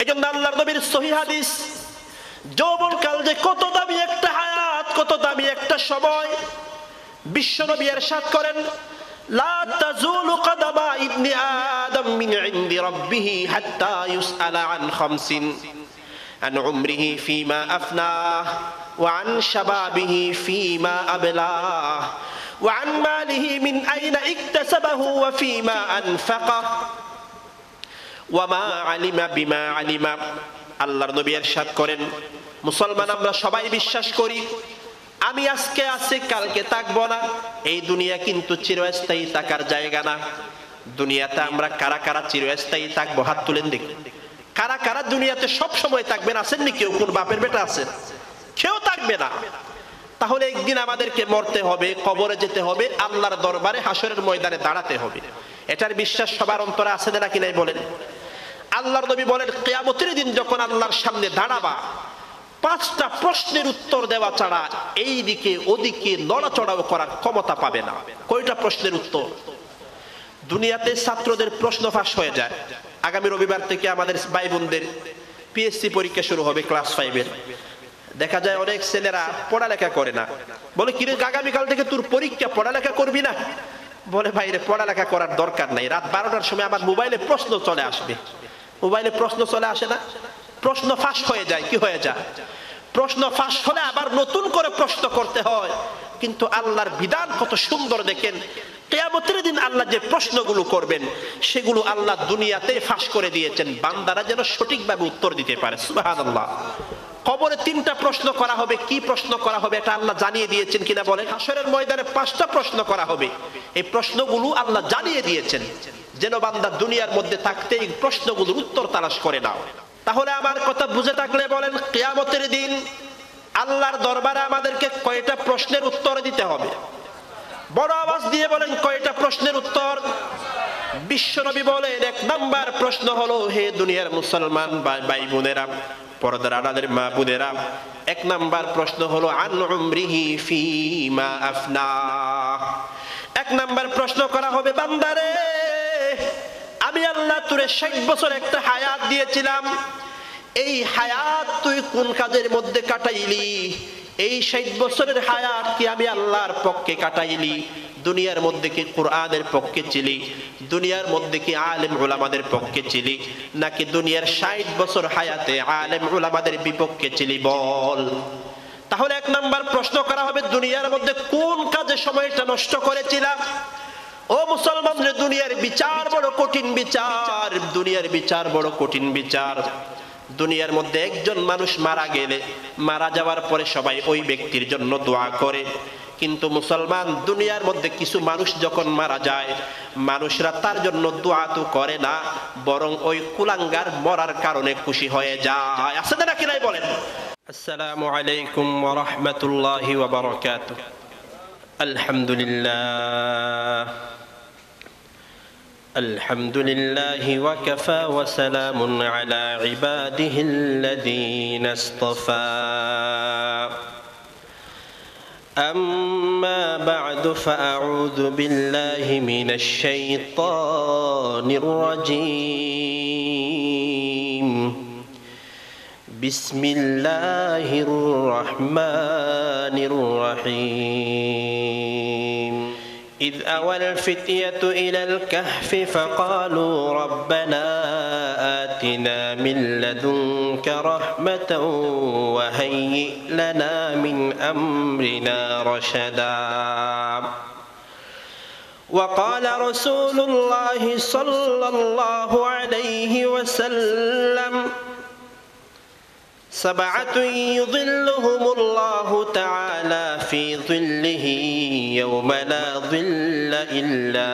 এই জন্য আল্লাহর নবীর সহি হাদিস যৌবন কাল যে কত দামি একটা হায়াত কত দামি একটা সময় বিশ্ব নবী এরশাদ করেন لا تزول قدم ابن آدم من عند ربه حتى يسأل عن خمس عن عمره فيما أفناه وعن شبابه فيما أبلاه وعن ماله من أين اكتسبه وفيما أنفقه ওয়ামা আলিমা বিমা আলিমা। আল্লাহর নবী এরশাদ করেন। মুসলমান আমরা সবাই বিশ্বাস করি, আমি আজকে আছি, কালকে থাকব না। এই দুনিয়া কিন্তু চিরস্থায়ী থাকার জায়গা না। দুনিয়াতে আমরা কারা কারা চিরস্থায়ী থাকব, হাত তুলেন দেখি। কারা কারা দুনিয়াতে সব সময় থাকবেন আসেননি কেউ কোন বাপের বেটা আছেন কেউ থাকবে না। তাহলে একদিন আমাদেরকে মরতে হবে, কবরে যেতে হবে, আল্লাহর দরবারে হাসরের ময়দানে দাঁড়াতে হবে। এটার বিশ্বাস সবার অন্তরে আছে নাকি নাই বলেন? আল্লাহর নবী বলেন, কেয়ামতের দিন যখন আল্লাহর সামনে দাঁড়াবা, পাঁচটা প্রশ্নের উত্তর দেওয়া ছাড়া এই দিকে ওদিকে নড়াচড়াও করার ক্ষমতা পাবে না। কয়টা প্রশ্নের উত্তর? দুনিয়াতে ছাত্রদের প্রশ্ন ফাঁস হয়ে যায়। আগামী রবিবার থেকে আমাদের ভাই বোনদের পিএসসি পরীক্ষা শুরু হবে ক্লাস ফাইভের দেখা যায় অনেক ছেলেরা পড়ালেখা করে না। বলে, কিরে, আগামীকাল থেকে তোর পরীক্ষা, পড়ালেখা করবি না? বলে ভাইরে পড়ালেখা করার দরকার নাই। রাত বারোটার সময় আমার মোবাইলে প্রশ্ন চলে আসবে। মোবাইলে প্রশ্ন চলে আসে না। প্রশ্ন ফাঁস হয়ে যায়, কি হয়ে যায়? প্রশ্ন ফাঁস হলে আবার নতুন করে প্রশ্ন করতে হয়। কিন্তু আল্লাহর বিধান কত সুন্দর দেখেন। কেয়ামতের দিন আল্লাহ যে প্রশ্নগুলো করবেন, সেগুলো আল্লাহ দুনিয়াতে ফাঁস করে দিয়েছেন। বান্দারা যেন সঠিকভাবে উত্তর দিতে পারে। সুবহানাল্লাহ। কবরে তিনটা প্রশ্ন করা হবে। কি প্রশ্ন করা হবে এটা আল্লাহ জানিয়ে দিয়েছেন কিনা বলেন? হাসরের ময়দানে পাঁচটা প্রশ্ন করা হবে। এই প্রশ্নগুলো আল্লাহ জানিয়ে দিয়েছেন। যেন বান্দা দুনিয়ার মধ্যে থাকতে এই প্রশ্নগুলোর উত্তর তালাশ করে নাও। তাহলে আমার কথা বুঝে থাকলে বলেন, কেয়ামতের দিন আল্লাহর দরবারে আমাদেরকে কয়টা প্রশ্নের উত্তর দিতে হবে? বড় আওয়াজ দিয়ে বলেন, কয়টা প্রশ্নের উত্তর? বিশ্বনবী বলেন, এক নাম্বার প্রশ্ন হলো, হে দুনিয়ার মুসলমান ভাই বোনেরা পর্দার আড়ালের মা বোনেরা এক নাম্বার প্রশ্ন হলো, আন উমরিহি ফিমা আফনা। এক নাম্বার প্রশ্ন করা হবে, বান্দারে আমি আল্লাহ তোরে ষাট বছর একটা হায়াত দিয়েছিলাম। এই হায়াত তুই কোন কাজের মধ্যে কাটাইলি? এই ষাট বছরের হায়াত কি আমি আল্লাহর পক্ষে কাটাইলি? দুনিয়ার মধ্যে কি কোরআনের পক্ষে ছিলি? দুনিয়ার মধ্যে কি আলেম ওলামাদের পক্ষে ছিলি? নাকি দুনিয়ার ষাট বছর হায়াতে আলেম ওলামাদের বিপক্ষে ছিলি? বল। তাহলে এক নাম্বার প্রশ্ন করা হবে, দুনিয়ার মধ্যে কোন কাজে সময়টা নষ্ট করেছিলাম? ও মুসলমানদের দুনিয়ার বিচার বড় কঠিন বিচার, দুনিয়ার বিচার বড় কঠিন বিচার। দুনিয়ার মধ্যে একজন মানুষ মারা গেলে, মারা যাওয়ার পরে সবাই ওই ব্যক্তির জন্য দোয়া করে। কিন্তু মুসলমান দুনিয়ার মধ্যে কিছু মানুষ যখন মারা যায়, মানুষরা তার জন্য দোয়া তো করে না, বরং ওই কুলাঙ্গার মরার কারণে খুশি হয়ে যায়। আছে না নাকি নাই বলেন? আসসালামু আলাইকুম ওয়া রাহমাতুল্লাহি ওয়া বারাকাতুহু। আলহামদুলিল্লাহ। الحمد لله وكفى وسلام على عباده الذين اصطفى. أما بعد فأعوذ بالله من الشيطان الرجيم. بسم الله الرحمن الرحيم. إذ أوى الفتية إلى الكهف فقالوا ربنا آتنا من لدنك رحمة وهيئ لنا من أمرنا رشدا. وقال رسول الله صلى الله عليه وسلم سبعة يظلهم الله تعالى في ظله يوم لا ظل إلا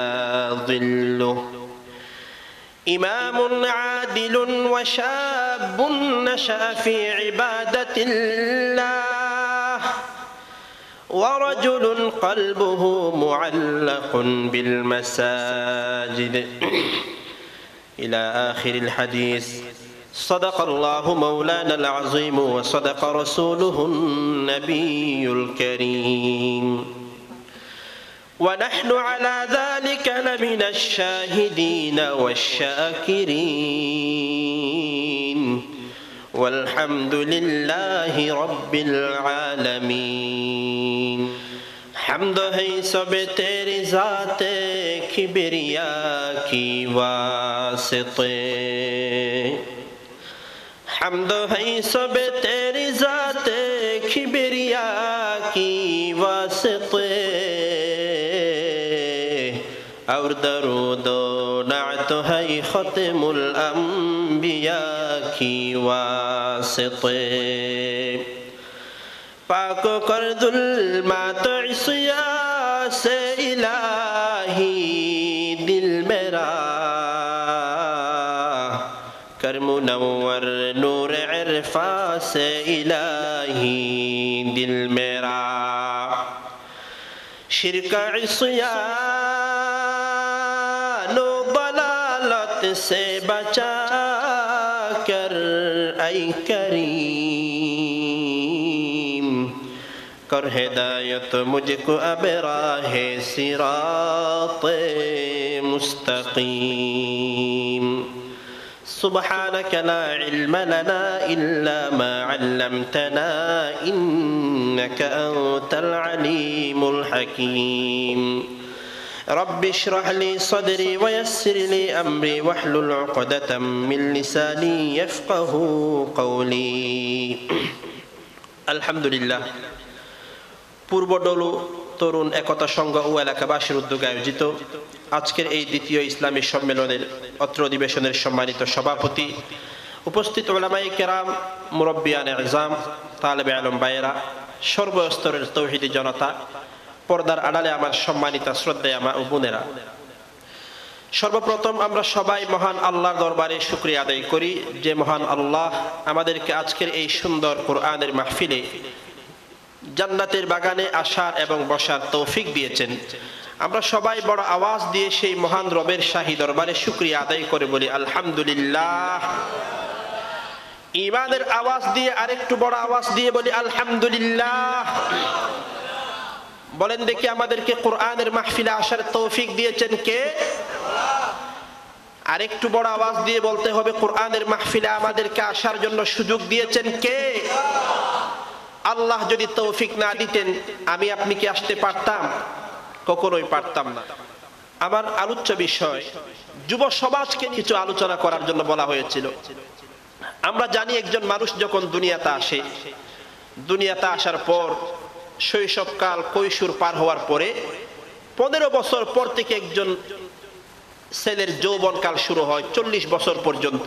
ظله. إمام عادل وشاب نشأ في عبادة الله ورجل قلبه معلق بالمساجد. إلى آخر الحديث. صدق الله مولانا العظيم وصدق رسوله النبي الكريم. ونحن على ذلك لمن الشاهدين والشاكرين. والحمد لله رب العالمين. حمد ہے سب تیری ذات کبریا کی واسطے. حمد ہے سب تیری ذات کبریا کی واسطے اور درود و نعت ہے ختم الانبیاء کی واسطے پاک کر ظلمات عصیا سے الہی دل میرا کر منور نور عرفا سے الہی دل میرا شرک عصیان و ضلالت سے بچا کر، اے کریم، کر ہدایت مجھ کو اب راہ صراط مستقیم سبحانك لا علم لنا إلا ما علمتنا إنك أنت العليم الحكيم رب اشرح لي صدري ويسر لي أمري واحلل عقدة من لساني يفقه قولي الحمد لله পূর্বডলু তরুণ একতা সংঘ ও এলাকাবাসীর উদ্যোগে আয়োজিত আজকের এই দ্বিতীয় ইসলামী সম্মেলনের অত্র অধিবেশনের সম্মানিত সভাপতি উপস্থিত ওলামাই কেরাম, মুরব্বিয়ান এজাম, তালেবে আলম বায়েরা সর্বস্তরের তৌহিদি জনতা, পর্দার আড়ালে আমার সম্মানিত শ্রদ্ধা আমার ও বোনেরা। সর্বপ্রথম আমরা সবাই মহান আল্লাহর দরবারে শুক্রিয়া আদায় করি যে মহান আল্লাহ আমাদেরকে আজকের এই সুন্দর কোরআনের মাহফিলে জান্নাতের বাগানে আসার এবং বসার তৌফিক দিয়েছেন। আমরা সবাই বড় আওয়াজ দিয়ে সেই মহান রবের শাহী দরবারে শুক্রিয়া আদায় করে বলি, আলহামদুলিল্লাহ। ইমানের আওয়াজ দিয়ে আরেকটু বড় আওয়াজ দিয়ে বলি, আলহামদুলিল্লাহ। বলেন দেখি আমাদেরকে কোরআনের মাহফিলে আসার তৌফিক দিয়েছেন কে? আরেকটু বড় আওয়াজ দিয়ে বলতে হবে, কোরআনের মাহফিলে আমাদেরকে আসার জন্য সুযোগ দিয়েছেন কে? আল্লাহ যদি তৌফিক না দিতেন, আমি আপনি কি আসতে পারতাম? কখনোই পারতাম না। আমার আলোচ্য বিষয়, যুব সমাজকে কিছু আলোচনা করার জন্য বলা হয়েছিল। আমরা জানি একজন মানুষ যখন দুনিয়াতে আসে, দুনিয়াতে আসার পর শৈশবকাল কৈশোর পার হওয়ার পরে পনেরো বছর পর থেকে একজন ছেলের যৌবনকাল শুরু হয়, চল্লিশ বছর পর্যন্ত।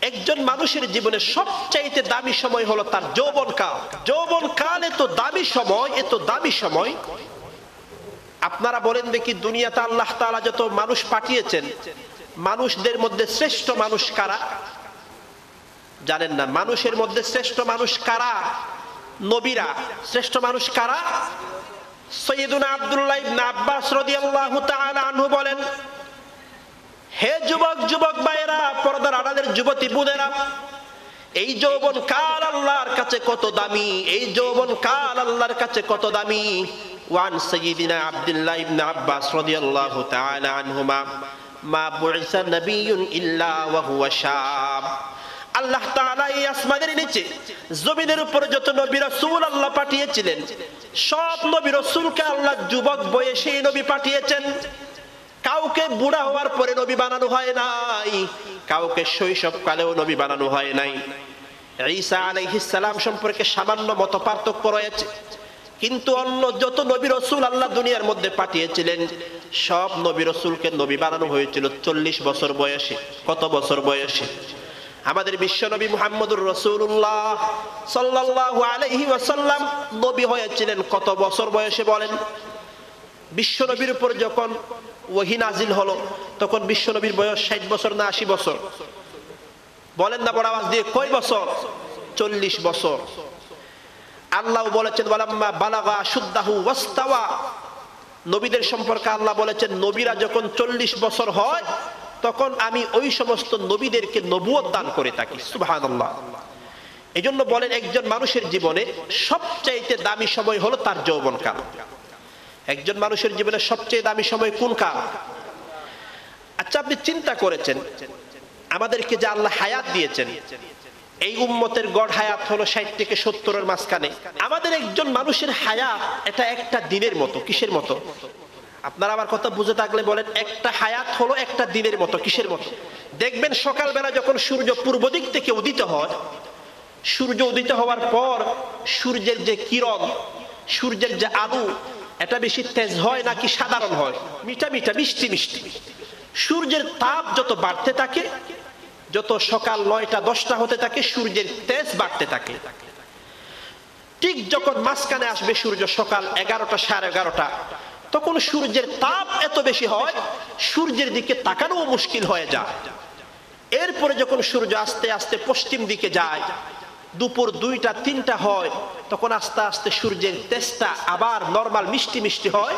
একজন মানুষের জীবনে সবচাইতে দামি সময় হলো তার যৌবন কাল। যৌবন কাল এত দামি সময়, এত দামি সময়। আপনারা বলেন দেখি দুনিয়াতে আল্লাহ তাআলা যত মানুষ পাঠিয়েছেন, মানুষদের মধ্যে শ্রেষ্ঠ মানুষ কারা? জানেন না, মানুষের মধ্যে শ্রেষ্ঠ মানুষ কারা? নবীরা। শ্রেষ্ঠ মানুষ কারা? সৈয়দুনা আব্দুল্লাহ আব্বাস রাদিয়াল্লাহু তাআলা বলেন হে যুবক যুবক ভাইয়েরা, পর্দার আড়ালের যুবতী বোনেরা, এই যৌবন কাল আল্লাহর কাছে কত দামি, এই যৌবন কাল আল্লাহর কাছে কত দামি। ওয়ান সাইয়্যিদিনা আব্দুল্লাহ ইবনে আব্বাস রাদিয়াল্লাহু তাআলা আনহুমা, মা বুইসা নাবিয়্যুন ইল্লা ওয়া হুয়া শাব। আল্লাহ তাআলা এই আসমানের নিচে, জমিনের উপরে যত নবী রাসূল আল্লাহ পাঠিয়েছিলেন, সব নবী রাসূলকে আল্লাহ যুবক বয়সে নবী পাঠিয়েছেন। কাউকে বুড়া হওয়ার পরে নবী বানানো হয় নাই। কাউকে শৈশব কালেও নবী বানানো হয় নাই। ঈসা আলাইহিস সালাম সম্পর্কে সামান্য মত পার্থক্য রয়েছে। কিন্তু অন্য যত নবী রসুল আল্লাহ দুনিয়ার মধ্যে পাঠিয়েছিলেন, সব নবী রসুলকে নবী বানানো হয়েছিল চল্লিশ বছর বয়সে। কত বছর বয়সে? আমাদের বিশ্ব নবী মুহাম্মদুর রসুল্লাহ সাল্লাল্লাহু আলাইহি ওয়াসাল্লাম নবী হয়েছিলেন কত বছর বয়সে বলেন? বিশ্ব নবীর উপর যখন ওহি নাজিল হলো। তখন বিশ্ব নবীর বয়স ষাট বছর না আশি বছর? বলেন না বড় আওয়াজ দিয়ে, কয় বছর? চল্লিশ বছর। আল্লাহ বলেছেন, ওয়ালাম্মা বালাগা সুদ্দাহু ওয়াস্তাওয়া। নবীদের সম্পর্কে আল্লাহ বলেছেন, নবীরা যখন চল্লিশ বছর হয়, তখন আমি ওই সমস্ত নবীদেরকে নবুয়ত দান করে থাকি। সুবহানাল্লাহ। এই জন্য বলেন, একজন মানুষের জীবনে সবচাইতে দামি সময় হলো তার যৌবনকাল। একজন মানুষের জীবনে সবচেয়ে দামি সময় কোন কাল? আচ্ছা আপনি চিন্তা করেছেন, আমাদেরকে যে আল্লাহ হায়াত দিয়েছেন, এই উম্মতের গড় হায়াত হলো ষাট থেকে সত্তরের মাঝখানে। আমাদের একজন মানুষের হায়াত এটা একটা দিনের মতো, কিসের মতো? আপনারা আমার কথা বুঝে থাকলে বলেন, একটা হায়াত হলো একটা দিনের মতো, কিসের মতো? দেখবেন সকালবেলা যখন সূর্য পূর্ব দিক থেকে উদিত হয়, সূর্য উদিত হওয়ার পর সূর্যের যে কিরণ, সূর্যের যে আলু এটা বেশি তেজ হয় নাকি সাধারণ হয়? মিঠা মিঠা, মিষ্টি মিষ্টি। সূর্যের তাপ যত বাড়তে থাকে, যত সকাল নয়টা, দশটা হতে থাকে, সূর্যের তেজ বাড়তে থাকে। ঠিক যখন মাঝখানে আসবে সূর্য সকাল এগারোটা, সাড়ে এগারোটা, তখন সূর্যের তাপ এত বেশি হয়, সূর্যের দিকে তাকানো মুশকিল হয়ে যায়। এরপরে যখন সূর্য আস্তে আস্তে পশ্চিম দিকে যায় দুপুর দুইটা, তিনটা হয়, তখন আস্তে আস্তে সূর্যের তেজটা আবার নর্মাল মিষ্টি মিষ্টি হয়।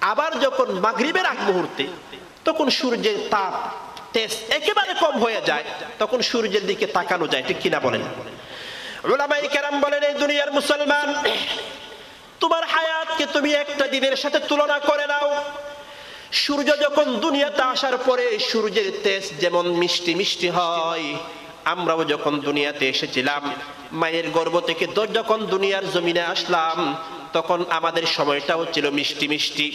আবার যখন মাগরিবের আগ মুহূর্তে, তখন সূর্যের তাপ, তেজ একেবারে কম হয়ে যায়, তখন সূর্যের দিকে তাকানো যায়, ঠিক কিনা বলেন? কেরাম বলেন, এই দুনিয়ার মুসলমান, তোমার হায়াতকে তুমি একটা দিনের সাথে তুলনা করে নাও। সূর্য যখন দুনিয়াতে আসার পরে সূর্যের তেজ যেমন মিষ্টি মিষ্টি হয় আমরাও যখন দুনিয়াতে এসেছিলাম, মায়ের গর্ভ থেকে যখন দুনিয়ার জমিনে আসলাম, তখন আমাদের সময়টাও ছিল মিষ্টি মিষ্টি।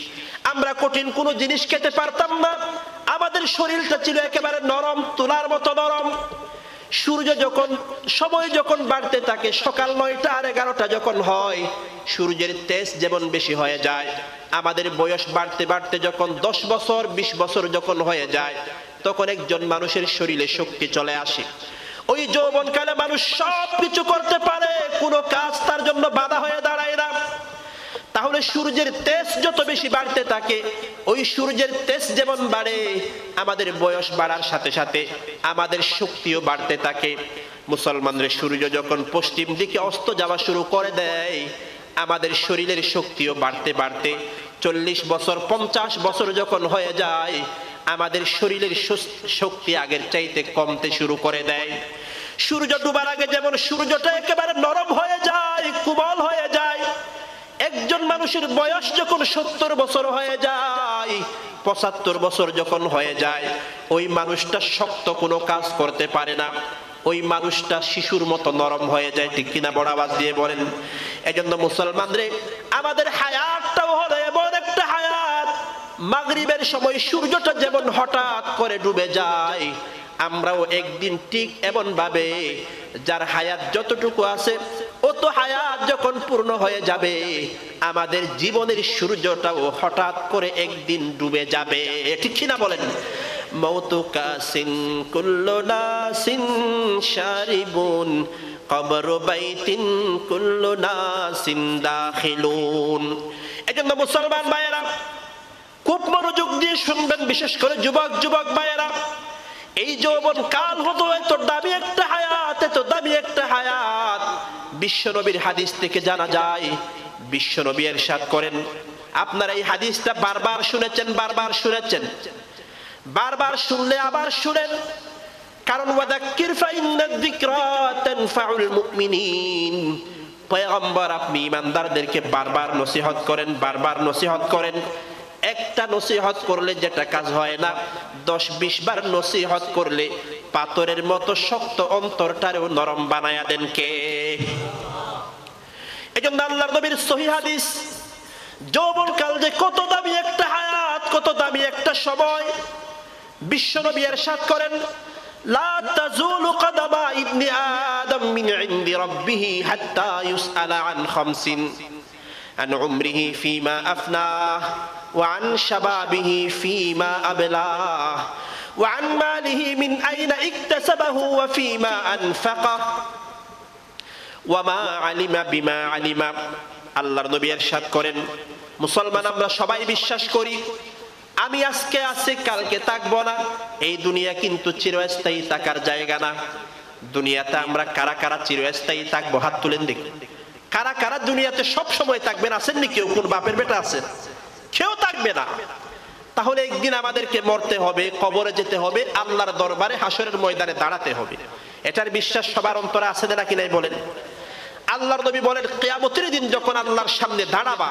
আমরা কঠিন কোনো জিনিস খেতে পারতাম না। আমাদের শরীরটা ছিল একেবারে নরম, তুলার মতো নরম। সূর্য যখন, সময় যখন বাড়তে থাকে, সকাল নয়টা আর এগারোটা যখন হয়, সূর্যের তেজ যেমন বেশি হয়ে যায়, আমাদের বয়স বাড়তে বাড়তে যখন দশ বছর, বিশ বছর যখন হয়ে যায়, তখন একজন মানুষের শরীরে শক্তি চলে আসে। ওই যৌবনকালে মানুষ সব কিছু করতে পারে কোনো কাজ তার জন্য বাধা হয়ে দাঁড়ায় না তাহলে সূর্যের তেজ যত বেশি বাড়তে থাকে, ওই সূর্যের তেজ যেমন বাড়ে, আমাদের বয়স বাড়ার সাথে সাথে আমাদের শক্তিও বাড়তে থাকে। মুসলমানদের সূর্য যখন পশ্চিম দিকে অস্ত যাওয়া শুরু করে দেয়, আমাদের শরীরের শক্তিও বাড়তে বাড়তে চল্লিশ বছর, পঞ্চাশ বছর যখন হয়ে যায় আমাদের শরীরের শক্তি আগের চাইতে কমতে শুরু করে দেয়। সূর্য ডুবার আগে যেমন সূর্যটা একেবারে নরম হয়ে যায় কুবল হয়ে যায়, একজন মানুষের বয়স যখন সত্তর বছর হয়ে যায়, পঁচাত্তর বছর যখন হয়ে যায়, ওই মানুষটা শক্ত কোনো কাজ করতে পারে না। ওই মানুষটা শিশুর মতো নরম হয়ে যায়, ঠিক কিনা বড় আওয়াজ দিয়ে বলেন। এজন্য মুসলমানরে আমাদের হায়াতটাও হলো মাগরিবের সময় সূর্যটা যেমন হঠাৎ করে ডুবে যায়, আমরাও একদিন ঠিক এমন ভাবে যার হায়াত যতটুকু আছে অত হায়াত যখন পূর্ণ হয়ে যাবে, আমাদের জীবনের সূর্যটাও হঠাৎ করে একদিন ডুবে যাবে। ঠিক কিনা বলেন? মৌতুকা সিন কুল্লো নাসিন শারিবুন, কবর বাইতিন কুল্লো নাসিন দাখিলুন। এজন্য মুসলমান ভাইয়েরা খুব মনোযোগ দিয়ে শুনবেন, বিশেষ করে যুবক যুবক ভাইয়েরা এই যৌবন কাল হতো এত দামি একটা হায়াত এত দামি একটা হায়াত। বিশ্বনবীর হাদিস থেকে জানা যায়, বিশ্বনবী এরশাদ করেন। আপনারা এই হাদিসটা বারবার শুনেছেন বারবার শুনেছেন। বারবার শুনলে আবার শুনেন। কারণ, ওয়াদাক্কির ফাইন্না যিকরা তানফাউল মুমিনিন। পয়গম্বর, আপনি ইমানদারদেরকে বারবার নসিহত করেন, বারবার নসিহত করেন। একটা নসিহত করলে যেটা কাজ হয় না দশ বিশ বার নসিহত করলে পাথরের মতো শক্ত অন্তরটারেও নরম বানায়া দেন কে এই জন্য আল্লাহর নবীর সহি হাদিস যৌবন কাল যে কত দামি একটা হায়াত কত দামি একটা সময় বিশ্ব নবী এরশাদ করেন لا تزول قدم ابن آدم من عند ربه حتى يسأل عن خمس عن عمره فيما أفناه وعن شبابه فيما أبلاه وعن ماله من أين اكتسبه وفيما أنفقه ওয়ামা আলিমা বিমা আলিমা আল্লাহর নবী এরশাদ করেন মুসলমান আমরা সবাই বিশ্বাস করি আমি আজকে আছে কালকে থাকবো না এই দুনিয়া কিন্তু চিরস্থায়ী থাকার জায়গা না দুনিয়াতে আমরা কারা কারা চিরস্থায়ী থাকবো হাত তুলেন দেখি কারা কারা দুনিয়াতে সব সময় থাকবেন আছেন নি কেউ কোন বাপের বেটা আছে কেউ থাকবে না। তাহলে একদিন আমাদেরকে মরতে হবে, কবরে যেতে হবে, আল্লাহর দরবারে হাসরের ময়দানে দাঁড়াতে হবে। এটার বিশ্বাস সবার অন্তরে আছে নাকি নাই বলেন? আল্লাহর নবী বলেন, কেয়ামতের দিন যখন আল্লাহর সামনে দাঁড়াবা,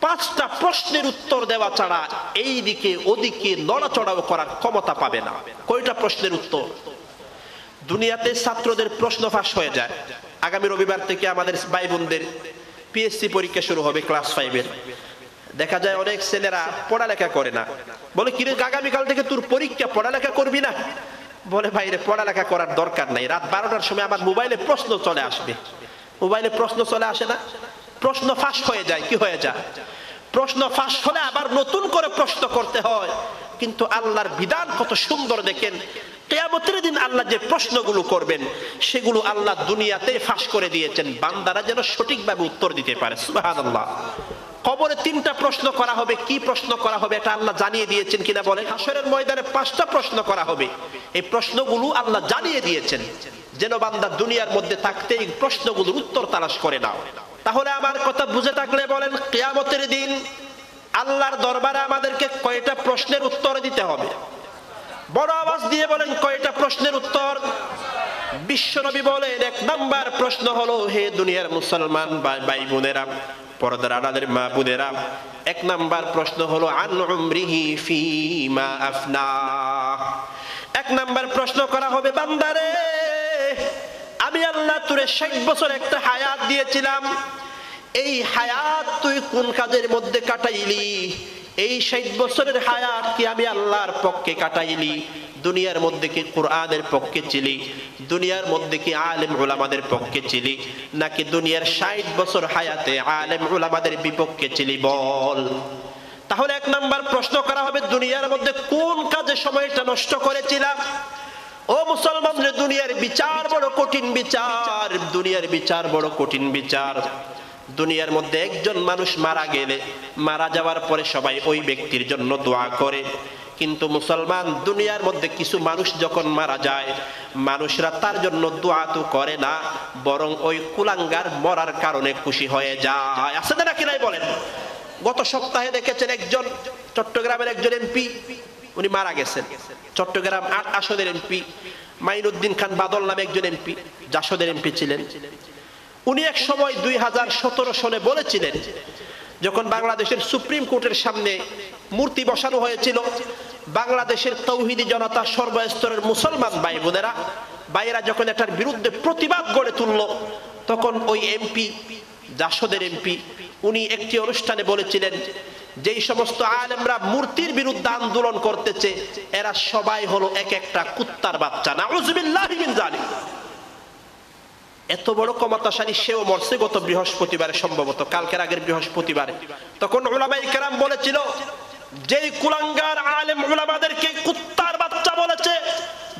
পাঁচটা প্রশ্নের উত্তর দেওয়া ছাড়া এই দিকে ওদিকে নড়াচড়াও করার ক্ষমতা পাবে না। কয়টা প্রশ্নের উত্তর? দুনিয়াতে ছাত্রদের প্রশ্ন ফাঁস হয়ে যায়। আগামী রবিবার থেকে আমাদের ভাই বোনদের পিএসসি পরীক্ষা শুরু হবে ক্লাস ফাইভের। দেখা যায় অনেক ছেলেরা পড়ালেখা করে না। বলে, কিরে, আগামীকাল থেকে তোর পরীক্ষা, পড়ালেখা করবি না? বলে, ভাই রে, পড়ালেখা করার দরকার নাই। রাত বারোটার সময় আমার মোবাইলে প্রশ্ন চলে আসবে। মোবাইলে প্রশ্ন চলে আসে না। প্রশ্ন ফাঁস হয়ে যায়। কি হয়ে যায়? প্রশ্ন ফাঁস হলে আবার নতুন করে প্রশ্ন করতে হয়। কিন্তু আল্লাহর বিধান কত সুন্দর, দেখেন। কেয়ামতের দিন আল্লাহ যে প্রশ্নগুলো করবেন, সেগুলো আল্লাহ দুনিয়াতে ফাঁস করে দিয়েছেন। বান্দারা যেন সঠিকভাবে উত্তর দিতে পারে। সুবহানাল্লাহ। কবরে তিনটা প্রশ্ন করা হবে, কি প্রশ্ন করা হবে এটা আল্লাহ জানিয়ে দিয়েছেন কিনা বলেন? হাসরের ময়দানে পাঁচটা প্রশ্ন করা হবে। এই প্রশ্নগুলো আল্লাহ জানিয়ে দিয়েছেন। যেন বান্দা দুনিয়ার মধ্যে থাকতে এই প্রশ্নগুলোর উত্তর তালাশ করে নাও। তাহলে আমার কথা বুঝে থাকলে বলেন, কেয়ামতের দিন আল্লাহর দরবারে আমাদেরকে কয়টা প্রশ্নের উত্তর দিতে হবে? বড় আওয়াজ দিয়ে বলেন, কয়টা প্রশ্নের উত্তর? বিশ্বনবী বলেন, এক নাম্বার প্রশ্ন হলো, হে দুনিয়ার মুসলমান ভাই বোনেরা পর্দার আড়ালের মা বোনেরা এক নাম্বার প্রশ্ন হলো, আন উমরিহি ফিমা আফনা? এক নাম্বার প্রশ্ন করা হবে, বান্দারে, আমি আল্লাহ তোরে ষাট বছর একটা হায়াত দিয়েছিলাম। এই হায়াত তুই কোন কাজের মধ্যে কাটাইলি? এই ষাট বছরের হায়াত কি আমি আল্লাহর পক্ষে কাটাইলি? দুনিয়ার মধ্যে কি কোরআনের পক্ষে ছিলি দুনিয়ার মধ্যে কি আলেম ওলামাদের পক্ষে ছিলি নাকি দুনিয়ার ষাট বছর হায়াতে আলেম ওলামাদের বিপক্ষে ছিলি বল। তাহলে এক নাম্বার প্রশ্ন করা হবে, দুনিয়ার মধ্যে কোন কাজে সময়টা নষ্ট করেছিলাম? ও মুসলমানদের দুনিয়ার বিচার বড় কঠিন বিচার, দুনিয়ার বিচার বড় কঠিন বিচার। দুনিয়ার মধ্যে একজন মানুষ মারা গেলে, মারা যাওয়ার পরে সবাই ওই ব্যক্তির জন্য দোয়া করে। কিন্তু মুসলমান দুনিয়ার মধ্যে কিছু মানুষ যখন মারা যায়, মানুষরা তার জন্য দোয়া তো করে না, বরং ওই কুলাঙ্গার মরার কারণে খুশি হয়ে যায়। আছে না নাকি নাই বলেন? গত সপ্তাহে দেখেছেন একজন চট্টগ্রামের একজন এমপি, উনি মারা গেছেন। চট্টগ্রাম আট আসনের এমপি, মাইনুদ্দিন খান বাদল নামে একজন এমপি জাসদের এমপি ছিলেন। উনি এক সময় দুই হাজার সতেরো সনে বলেছিলেন, যখন বাংলাদেশের সুপ্রিম কোর্টের সামনে মূর্তি বসানো হয়েছিল বাংলাদেশের তৌহিদি জনতা সর্বস্তরের মুসলমান ভাই বোনেরা ভাইয়েরা যখন এটার বিরুদ্ধে প্রতিবাদ গড়ে তুলল, তখন ওই এমপি, জাসদের এমপি, উনি একটি অনুষ্ঠানে বলেছিলেন, যেই সমস্ত আলেমরা মূর্তির বিরুদ্ধে আন্দোলন করতেছে, এরা সবাই হলো এক একটা কুত্তার বাচ্চা। না জানি এত বড় ক্ষমতাশালী সেও মরছে গত বৃহস্পতিবারে সম্ভবত, কালকের আগের বৃহস্পতিবারে। তখন ওলামাই কেরাম বলেছিল যেই কুলাঙ্গার আলেম ওলামাদেরকে কুত্তার বাচ্চা বলেছে,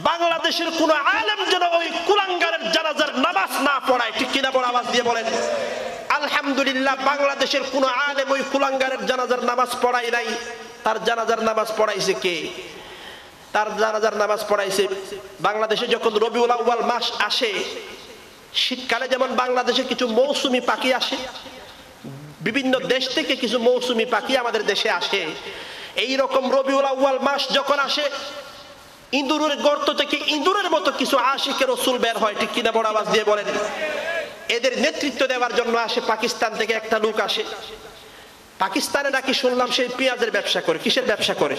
বাংলাদেশের কোন আলেম যেন ওই কুলাঙ্গারের জানাজার নামাজ না পড়ায়, ঠিক কিনা বড় আওয়াজ দিয়ে বলেন। আলহামদুলিল্লাহ, বাংলাদেশের কোন আলেম ওই কুলাঙ্গারের জানাজার নামাজ পড়াই নাই। তার জানাজার নামাজ পড়াইছে কে? তার জানাজার নামাজ পড়াইছে বাংলাদেশে যখন রবিউল আউ্বাল মাস আসে, শীতকালে যেমন বাংলাদেশে কিছু মৌসুমি পাখি আসে বিভিন্ন দেশ থেকে কিছু মৌসুমি পাখি আমাদের দেশে আসে। এই রকম রবিউল আউ্বাল মাস যখন আসে, ইঁদুরের গর্ত থেকে ইঁদুরের মতো কিছু আশিকে রসুল বের হয়, ঠিক কিনা বড় আওয়াজ দিয়ে বলেন। এদের নেতৃত্ব দেওয়ার জন্য আসে, পাকিস্তান থেকে একটা লোক আসে। পাকিস্তানে নাকি শুনলাম সেই পেঁয়াজের ব্যবসা করে, কিসের ব্যবসা করে?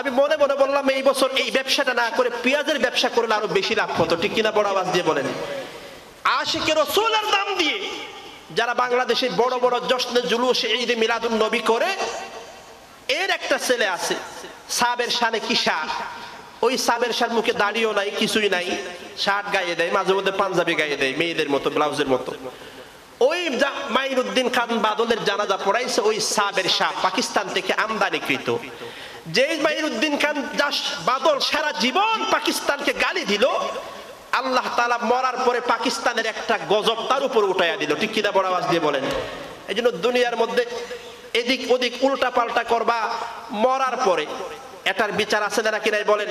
আমি মনে মনে বললাম, এই বছর এই ব্যবসাটা না করে পেঁয়াজের ব্যবসা করলে আরও বেশি লাভ হতো, ঠিক কিনা বড় আওয়াজ দিয়ে বলেন। আশিকে রসুলের দাম দিয়ে যারা বাংলাদেশে বড় বড় জশ্নে জুলুস ঈদ মিলাদুন নবী করে, এর একটা ছেলে আছে, সাবের শানে কি শাক ওই সাবের শার মুখে দাঁড়িয়েও নাই, কিছুই নাই, শার্ট গায়ে দেয়, মাঝে মধ্যে পাঞ্জাবি গায়ে দেয়, মেয়েদের মতো, ব্লাউজের মতো। ওই মাইনুদ্দিন খান বাদলের জানাজা পড়াইছে, ওই সাবের শাহ পাকিস্তান থেকে আমদানিকৃত। যে মাইনুদ্দিন খান বাদল সারা জীবন পাকিস্তানকে গালি দিল আল্লাহ তালা মরার পরে পাকিস্তানের একটা গজব তার উপর উঠাইয়া দিল। ঠিক কিনা বড় আওয়াজ দিয়ে বলেন। এই জন্য দুনিয়ার মধ্যে এদিক ওদিক উল্টা পাল্টা করবা, মরার পরে এটার বিচার আছে না নাকি বলেন।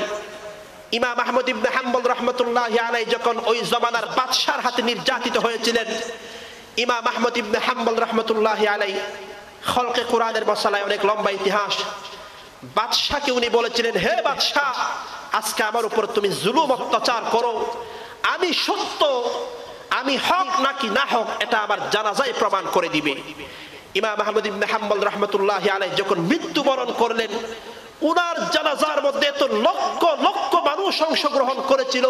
ইমাম আহমদ ইবনে হাম্বল রহমতুল্লাহ আলাই যখন ওই জমানার বাদশার হাতে নির্যাতিত হয়েছিলেন, ইমাম আহমদ ইবনে হাম্বল রহমতুল্লাহ আলাই খলকে কোরআনের মশালায় অনেক লম্বা ইতিহাস। বাদশাকে উনি বলেছিলেন, হে বাদশাহ আজকে আমার উপর তুমি জুলুম, অত্যাচার করো। আমি সত্য, আমি হক নাকি না হক, এটা আমার জানাজাই প্রমাণ করে দিবে। ইমাম আহমদ ইবনে রহমতুল্লাহ আলাই যখন মৃত্যুবরণ করলেন, উনার জানাজার মধ্যে এত লক্ষ লক্ষ মানুষ অংশগ্রহণ করেছিল।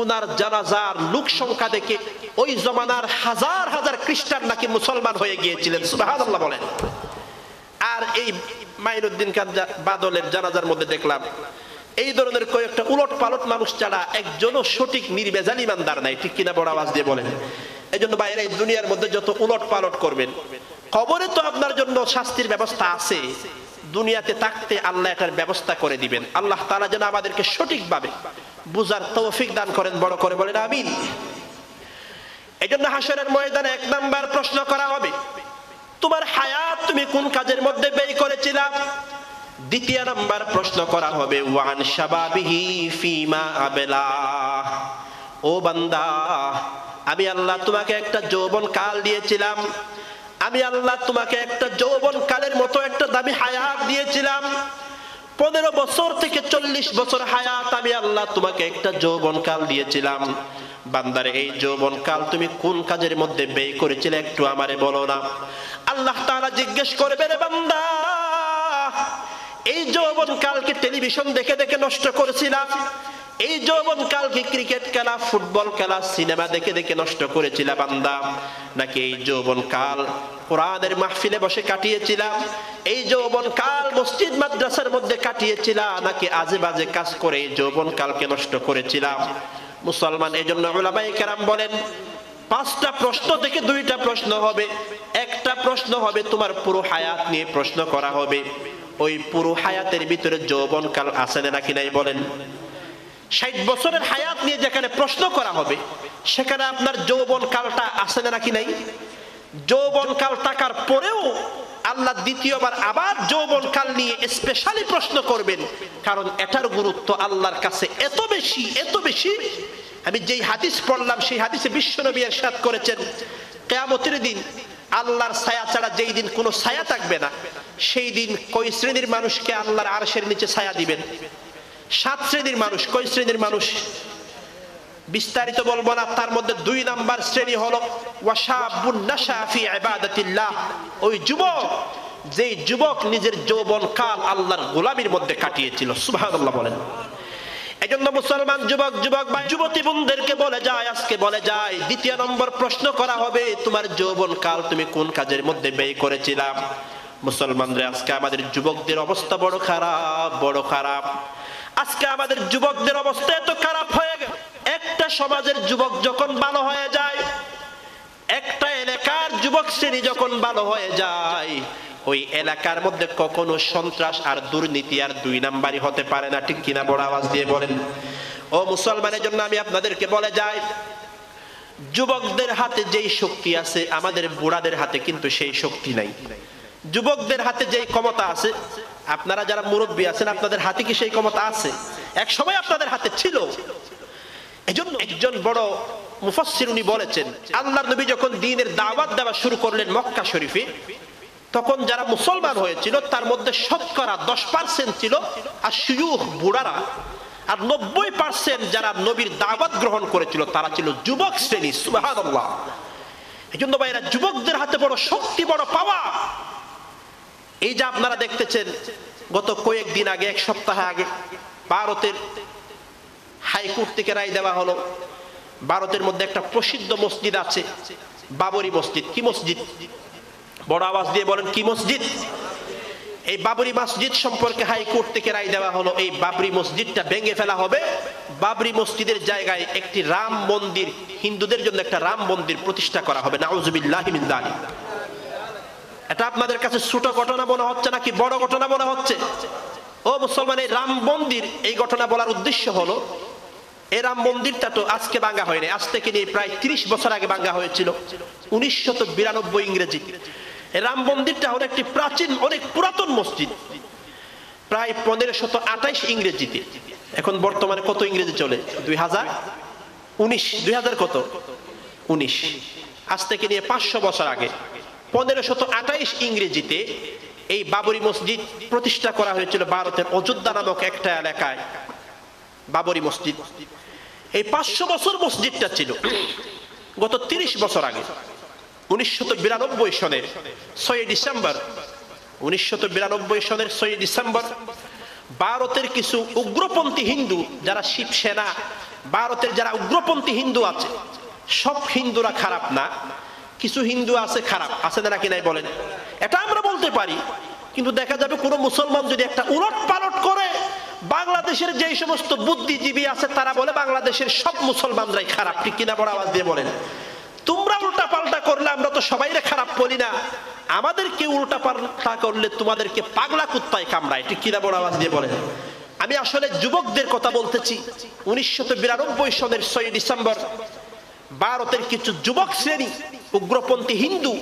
ওনার জানাজার লোক সংখ্যা দেখে ওই জমানার হাজার হাজার খ্রিস্টান নাকি মুসলমান হয়ে গিয়েছিলেন, সুবহানাল্লাহ বলেন। আর এই মাইনুদ্দিন খান বাদলের জানাজার মধ্যে দেখলাম এই ধরনের কয়েকটা উলট পালট মানুষ ছাড়া একজনও সঠিক নির্বেজান ইমানদার নাই। ঠিক কিনা বড় আওয়াজ দিয়ে বলেন। এই জন্য বাইরে এই দুনিয়ার মধ্যে যত উলট পালট করবেন, কবরে তো আপনার জন্য শাস্তির ব্যবস্থা আছে। দুনিয়াতে থাকতে আল্লাহ এটার ব্যবস্থা করে দিবেন। আল্লাহ তারা যেন আমাদেরকে সঠিকভাবে বুঝার তৌফিক দান করেন, বড় করে বলেন, আমিন। এই জন্য হাসরের ময়দানে এক নাম্বার প্রশ্ন করা হবে, তোমার হায়াত তুমি কোন কাজের মধ্যে ব্যয় করেছিলা? দ্বিতীয় নাম্বার প্রশ্ন করা হবে, ওয়ান শাবাবিহি ফিমা আবেলা। ও বান্দা, আমি আল্লাহ তোমাকে একটা যৌবন কাল দিয়েছিলাম। আমি আল্লাহ তোমাকে একটা যৌবন কালের মতো একটা দামি হায়াত দিয়েছিলাম। পনেরো বছর থেকে চল্লিশ বছর হায়াত আমি আল্লাহ তোমাকে একটা যৌবন কাল দিয়েছিলাম। বান্দারে, এই যৌবন কাল তুমি কোন কাজের মধ্যে ব্যয় করেছিলে একটু আমারে বলো না। আল্লাহ তাআলা জিজ্ঞেস করবে রে বান্দা এই যৌবন কালকে টেলিভিশন দেখে দেখে নষ্ট করেছিলাম। এই যৌবন কালকে ক্রিকেট খেলা, ফুটবল খেলা, সিনেমা দেখে দেখে নষ্ট করেছিলাম বান্দা নাকি এই যৌবন কাল কোরআনের মাহফিলে বসে কাটিয়েছিলাম। এই যৌবন কাল মসজিদ মাদ্রাসার মধ্যে কাটিয়েছিলাম। নাকি আজে বাজে কাজ করে এই যৌবন কালকে নষ্ট করেছিলাম। মুসলমান এই জন্য ওলামাই কেরাম বলেন, পাঁচটা প্রশ্ন থেকে দুইটা প্রশ্ন হবে। একটা প্রশ্ন হবে, তোমার পুরো হায়াত নিয়ে প্রশ্ন করা হবে। ওই পুরো হায়াতের ভিতরে যৌবন কাল আছে না নাকি নাই বলেন? ষাট বছরের হায়াত নিয়ে যেখানে প্রশ্ন করা হবে, সেখানে আপনার যৌবন কালটা আছে না নাকি নাই? যৌবন কাল টাকার পরেও আল্লাহ দ্বিতীয়বার আবার যৌবন কাল নিয়ে স্পেশালি প্রশ্ন করবেন, কারণ এটার গুরুত্ব আল্লাহর কাছে এত বেশি এত বেশি। আমি যেই হাদিস পড়লাম, সেই হাদিসে বিশ্বনবী এরশাদ করেছেন, কেয়ামতের দিন আল্লাহর ছায়া ছাড়া যেই দিন কোনো ছায়া থাকবে না, সেই দিন কই শ্রেণির মানুষকে আল্লাহর আরশের নিচে ছায়া দিবেন? সাত শ্রেণির মানুষ কই শ্রেণির মানুষ? বিস্তারিত বলব না, তার মধ্যে দুই নাম্বার শ্রেণি হলো ওই যুবক, যেই যুবক নিজের যৌবন কাল আল্লাহর গোলামির মধ্যে কাটিয়েছিল। সুবহানাল্লাহ বলেন। এজন্য মুসলমান যুবক যুবক বা যুবতী বোনদেরকে বলে যায়, আজকে বলে যায়, দ্বিতীয় নম্বর প্রশ্ন করা হবে, তোমার যৌবন কাল তুমি কোন কাজের মধ্যে ব্যয় করেছিলাম মুসলমানরা আজকে আমাদের যুবকদের অবস্থা বড় খারাপ বড় খারাপ। আজকে আমাদের যুবকদের অবস্থা এত খারাপ হয়ে গেল। একটা সমাজের যুবক যখন ভালো হয়ে যায়, একটা এলাকার যুবক শ্রেণি যখন ভালো হয়ে যায় ওই এলাকার মধ্যে কখনো সন্ত্রাস আর দুর্নীতি আর দুই নাম্বারই হতে পারে না, ঠিক কিনা বড় আওয়াজ দিয়ে বলেন। ও মুসলমানের জন্য আমি আপনাদেরকে বলে যাই, যুবকদের হাতে যেই শক্তি আছে, আমাদের বুড়াদের হাতে কিন্তু সেই শক্তি নাই। যুবকদের হাতে যেই ক্ষমতা আছে, আপনারা যারা মুরব্বী আছেন, আপনাদের হাতে কি সেই ক্ষমতা আছে? এক সময় আপনাদের হাতে ছিল। এজন্য একজন বড় মুফাসসির উনি বলেছেন, আল্লাহর নবী যখন দ্বীনের দাওয়াত দেওয়া শুরু করলেন মক্কা শরীফে তখন যারা মুসলমান হয়েছিল, তার মধ্যে শতকরা দশ পার্সেন্ট ছিল আর শিয়ুখ বুড়ারা আর নব্বই পার্সেন্ট যারা নবীর দাওয়াত গ্রহণ করেছিল, তারা ছিল যুবক শ্রেণি, সুবহানাল্লাহ। এই জন্য ভাইরা যুবকদের হাতে বড় শক্তি, বড় পাওয়া এই যে আপনারা দেখতেছেন, গত কয়েকদিন আগে, এক সপ্তাহ আগে, ভারতের হাইকোর্ট থেকে রায় দেওয়া হলো, ভারতের মধ্যে একটা প্রসিদ্ধ মসজিদ আছে, বাবরি মসজিদ। কি মসজিদ? বড় আওয়াজ দিয়ে বলেন, কি মসজিদ? এই বাবরি মসজিদ সম্পর্কে হাইকোর্ট থেকে রায় দেওয়া হলো, এই বাবরি মসজিদটা ভেঙে ফেলা হবে। বাবরি মসজিদের জায়গায় একটি রাম মন্দির, হিন্দুদের জন্য একটা রাম মন্দির প্রতিষ্ঠা করা হবে। নাউজুবিল্লাহ মিন যালিক এটা আপনাদের কাছে ছোট ঘটনা মনে হচ্ছে নাকি বড় ঘটনা মনে হচ্ছে? ও মুসলমান, এই রাম মন্দির, এই ঘটনা বলার উদ্দেশ্য হলো, এই রাম মন্দিরটা তো আজকে ভাঙ্গা হয়নি। আজ থেকে নিয়ে প্রায় তিরিশ বছর আগে ভাঙ্গা হয়েছিল। বিরানব্বই ইংরেজি। রাম মন্দিরটা হলো একটি প্রাচীন, অনেক পুরাতন মসজিদ। প্রায় পনেরো শত আঠাইশ ইংরেজিতে। এখন বর্তমানে কত ইংরেজি চলে? দুই হাজার উনিশ। দুই হাজার কত? উনিশ। আজ থেকে নিয়ে পাঁচশো বছর আগে। পনেরো শত আঠাইশ ইংরেজিতে এই বাবরি মসজিদ প্রতিষ্ঠা করা হয়েছিল ভারতের অযোধ্যা নামক একটা এলাকায়। বাবরি মসজিদ। এই পাঁচশো বছর মসজিদটা ছিল। গত তিরিশ বছর আগে। সনের ছয় ডিসেম্বর বিরানব্বই সনের ছয় ডিসেম্বর, ভারতের কিছু উগ্রপন্থী হিন্দু যারা শিবসেনা ভারতের যারা উগ্রপন্থী হিন্দু আছে, সব হিন্দুরা খারাপ না, কিছু হিন্দু আছে খারাপ, আছে না নাকি নাই বলেন? এটা আমরা বলতে পারি, কিন্তু দেখা যাবে কোনো মুসলমান যদি একটা উলট পালট করে, বাংলাদেশের যে সমস্ত বুদ্ধিজীবী আছে তারা বলে বাংলাদেশের সব মুসলমানরাই খারাপ, ঠিক কিনা বড় আওয়াজ দিয়ে বলেন? তোমরা উল্টা পাল্টা করলে আমরা তো সবাইরে খারাপ বলি না। আমাদেরকে উল্টা পাল্টা করলে তোমাদেরকে পাগলা কুত্তায় কামড়ায়। কিনা বড় আওয়াজ দিয়ে বলেন। আমি আসলে যুবকদের কথা বলতেছি। উনিশশো বিরানব্বই সনের ছয় ডিসেম্বর ভারতের কিছু যুবক শ্রেণি, উগ্রপন্থী হিন্দু,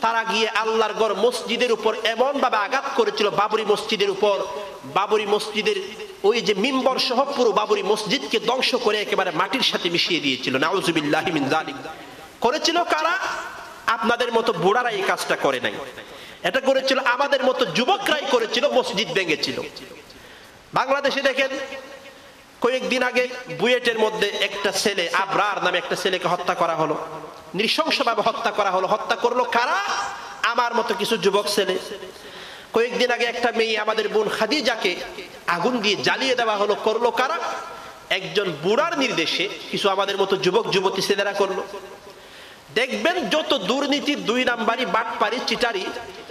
তারা গিয়ে আল্লাহর গড় মসজিদের উপর এমন ভাবে আঘাত করেছিল, বাবরি মসজিদের উপর। বাবরি মসজিদের ওই যে মিম্বর সহ পুরো বাবরি মসজিদকে ধ্বংস করে একেবারে মাটির সাথে মিশিয়ে দিয়েছিল। নাউজুবিল্লাহ মিন জালিক করেছিল কারা? আপনাদের মতো বুড়ারা এই কাজটা করে নাই। এটা করেছিল আমাদের মতো যুবকরাই করেছিল, মসজিদ ভেঙেছিল। বাংলাদেশে দেখেন, কয়েকদিন আগে বুয়েটের মধ্যে একটা ছেলে, আবরার নামে একটা ছেলেকে হত্যা করা হলো। নৃশংসভাবে হত্যা করা হলো। হত্যা করল কারা? আমার মতো কিছু যুবক ছেলে। কয়েকদিন আগে একটা মেয়ে আমাদের বোন খাদিজাকে আগুন দিয়ে জ্বালিয়ে দেওয়া হলো। করল কারা? একজন বুড়ার নির্দেশে কিছু আমাদের মতো যুবক, যুবতী ছেলেরা করল। দেখবেন যত দুর্নীতির দুই নাম্বারি বাটপারি, চিটারি,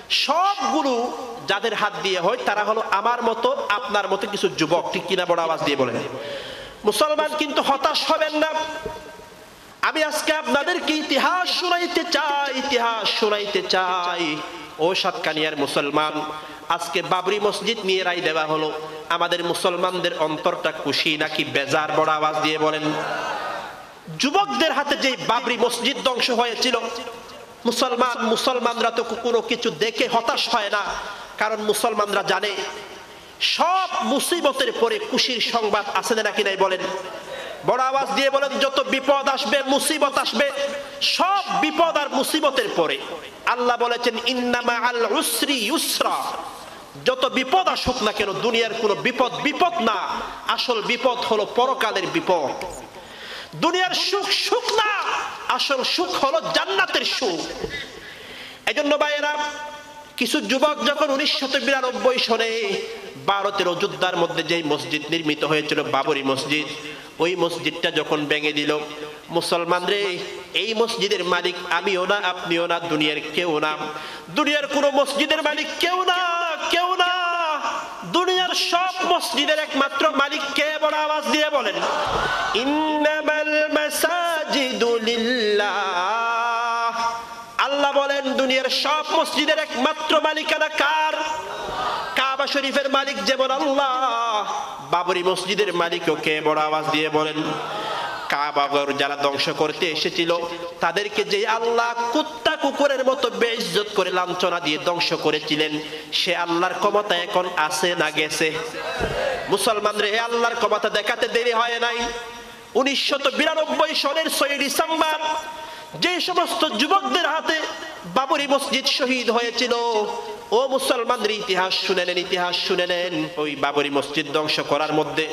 সবগুলো যাদের হাত দিয়ে হয়, তারা হলো আমার মতো, আপনার মতো কিছু যুবক। ঠিক কিনা বড় আওয়াজ দিয়ে বলেন। মুসলমান কিন্তু হতাশ হবেন না। আমি আজকে আপনাদেরকে ইতিহাস শোনাইতে চাই, ইতিহাস শোনাইতে চাই। ও সাতকানিয়ার মুসলমান, আজকে বাবরি মসজিদ নিয়ে রায় দেওয়া হলো। আমাদের মুসলমানদের অন্তরটা খুশি নাকি বেজার বড় আওয়াজ দিয়ে বলেন। যুবকদের হাতে যে বাবরি মসজিদ ধ্বংস হয়েছিল, মুসলমান, মুসলমানরা তো কোনো কিছু দেখে হতাশ হয় না, কারণ মুসলমানরা জানে সব মুসিবতের পরে খুশির সংবাদ আছে নাকি নাই বলেন? বড় আওয়াজ দিয়ে বলেন, যত বিপদ আসবে, মুসিবত আসবে, সব বিপদ আর মুসিবতের পরে আল্লাহ বলেছেন, ইন্নামা আল উসরি ইউসরা। যত বিপদ আসুক না কেন, দুনিয়ার কোনো বিপদ বিপদ না, আসল বিপদ হলো পরকালের বিপদ। দুনিয়ার সুখ সুখ না, আসল সুখ হলো জান্নাতের সুখ। এজন্য ভাইয়েরা, কিছু যুবক যখন উনিশশো বিরানব্বই সনে ভারতের অযোধ্যার মধ্যে যেই মসজিদ নির্মিত হয়েছিল, বাবরি মসজিদ, ওই মসজিদটা যখন ভেঙে দিল, মুসলমান রে, এই মসজিদের মালিক আমিও না, আপনিও না, দুনিয়ার কেউ না। দুনিয়ার কোন মসজিদের মালিক কেউ না কেউ না। দুনিয়ার সব মসজিদের একমাত্র মালিক কে বড় আওয়াজ দিয়ে বলেন? মাসাজিদু আল্লাহ বলেন, দুনিয়ার সব মসজিদের একমাত্র মালিকানা কার? কাবা শরীফের মালিক যেমন আল্লাহ, বাবরি মসজিদের মালিকও কে বড় আওয়াজ দিয়ে বলেন? যারা ধ্বংস করতে এসেছিল, তাদেরকে যে আল্লাহ কুত্তা কুকুরের মতো বেইজ্জত করে লাঞ্ছনা দিয়ে ধ্বংস করেছিলেন, সে আল্লাহর ক্ষমতা এখন আছে না গেছে? মুসলমানরা এ আল্লাহর ক্ষমতা দেখাতে দেরি হয় নাই। উনিশশো বিরানব্বই সালের ছয় ডিসেম্বর, যে সমস্ত যুবকদের হাতে বাবরি মসজিদ শহীদ হয়েছিল। ও মুসলমানদের ইতিহাস শুনে নেন, ইতিহাস শুনে নেন। ওই বাবরি মসজিদ ধ্বংস করার মধ্যে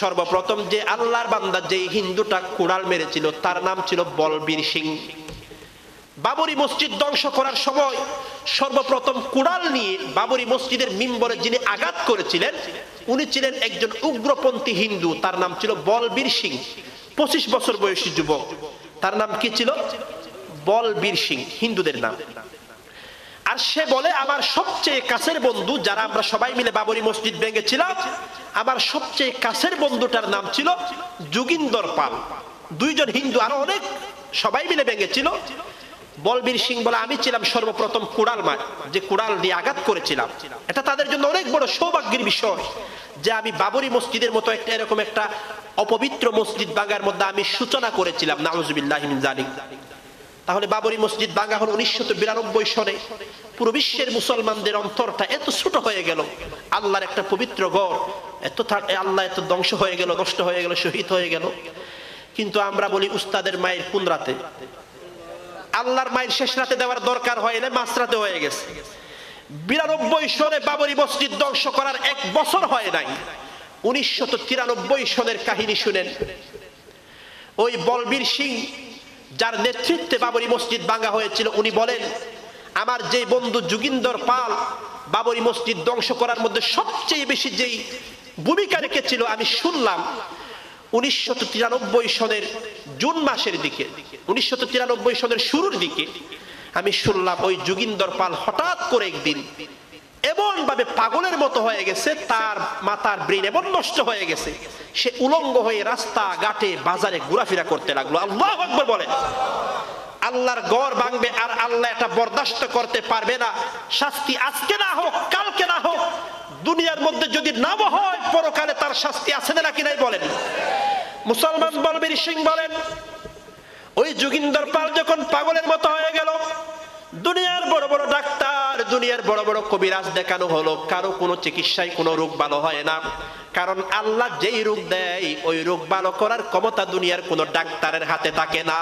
সর্বপ্রথম যে আল্লাহর বান্দা যে হিন্দুটা কুড়াল মেরেছিল, তার নাম ছিল বলবীর সিং। বাবরি মসজিদ ধ্বংস করার সময় সর্বপ্রথম কুড়াল নিয়ে বাবরি মসজিদের মিম্বরে যিনি আঘাত করেছিলেন, উনি ছিলেন একজন উগ্রপন্থী হিন্দু। তার নাম ছিল বলবীর সিং, পঁচিশ বছর বয়সী যুবক। তার নাম কি ছিল? বলবীর সিং, হিন্দুদের নাম। আর সে বলে, আমার সবচেয়ে কাছের বন্ধু, যারা আমরা সবাই মিলে বাবরি মসজিদ ভেঙেছিলাম, আমার সবচেয়ে কাছের বন্ধুটার নাম ছিল যোগিন্দর পাল। দুইজন হিন্দু আরও অনেক সবাই মিলে ভেঙেছিল। বলবীর সিং বলে, আমি ছিলাম সর্বপ্রথম কুড়াল মাঠ যে কুড়াল দিয়ে আঘাত করেছিলাম। এটা তাদের জন্য অনেক বড় সৌভাগ্যের বিষয় যে আমি বাবরি মসজিদের মতো একটা এরকম একটা অপবিত্র মসজিদ বাঙ্গার মধ্যে আমি সূচনা করেছিলাম, নাউজুবিল্লাহ জালিক তাহলে বাবরি মসজিদ ভাঙা হল উনিশশো বিরানব্বই সনে। পুরো বিশ্বের মুসলমানদের অন্তরটা এত ছোট হয়ে গেল, আল্লাহর একটা পবিত্র গড় এত আল্লাহ এত ধ্বংস হয়ে গেল, নষ্ট হয়ে গেল, শহীদ হয়ে গেল। কিন্তু আমরা বলি উস্তাদের মায়ের কোন রাতে আল্লাহর মায়ের শেষ রাতে দেওয়ার দরকার হয় না মাস রাতে হয়ে গেছে। বিরানব্বই সনে বাবরি মসজিদ ধ্বংস করার এক বছর হয় নাই। উনিশশো তিরানব্বই সনের কাহিনী শুনেন। ওই বলবীর সিং, যার নেতৃত্বে বাবরি মসজিদ ভাঙ্গা হয়েছিল, উনি বলেন, আমার যে বন্ধু যুগিন্দর পাল বাবরি মসজিদ ধ্বংস করার মধ্যে সবচেয়ে বেশি যেই ভূমিকা রেখেছিল, আমি শুনলাম উনিশশো তিরানব্বই সনের জুন মাসের দিকে, উনিশশো তিরানব্বই সনের শুরুর দিকে আমি শুনলাম ওই যোগিন্দর পাল হঠাৎ করে একদিন এমন ভাবে পাগলের মতো হয়ে গেছে, তার মাথার ব্রেন এমন নষ্ট হয়ে গেছে, সে উলঙ্গ হয়ে রাস্তা ঘাটে বাজারে ঘোরাফেরা করতে লাগল। আল্লাহ আকবর বলে আল্লাহর গড় ভাঙবে আর আল্লাহ এটা বরদাস্ত করতে পারবে না। শাস্তি আজকে না হোক, কালকে না হোক দুনিয়ার মধ্যে যদি নাও হয়, পরকালে তার শাস্তি আছে না নাকি নাই বলেন। মুসলমান বলবীর সিং বলেন, ওই যোগিন্দর পাল যখন পাগলের মতো হয়ে গেল, দুনিয়ার বড় বড় ডাক্তার, দুনিয়ার বড় বড় কবিরাজ দেখানো হলো, কারও কোনো চিকিৎসায় কোনো রোগ ভালো হয় না। কারণ আল্লাহ যেই রোগ দেয়, ওই রোগ ভালো করার ক্ষমতা দুনিয়ার কোনো ডাক্তারের হাতে থাকে না।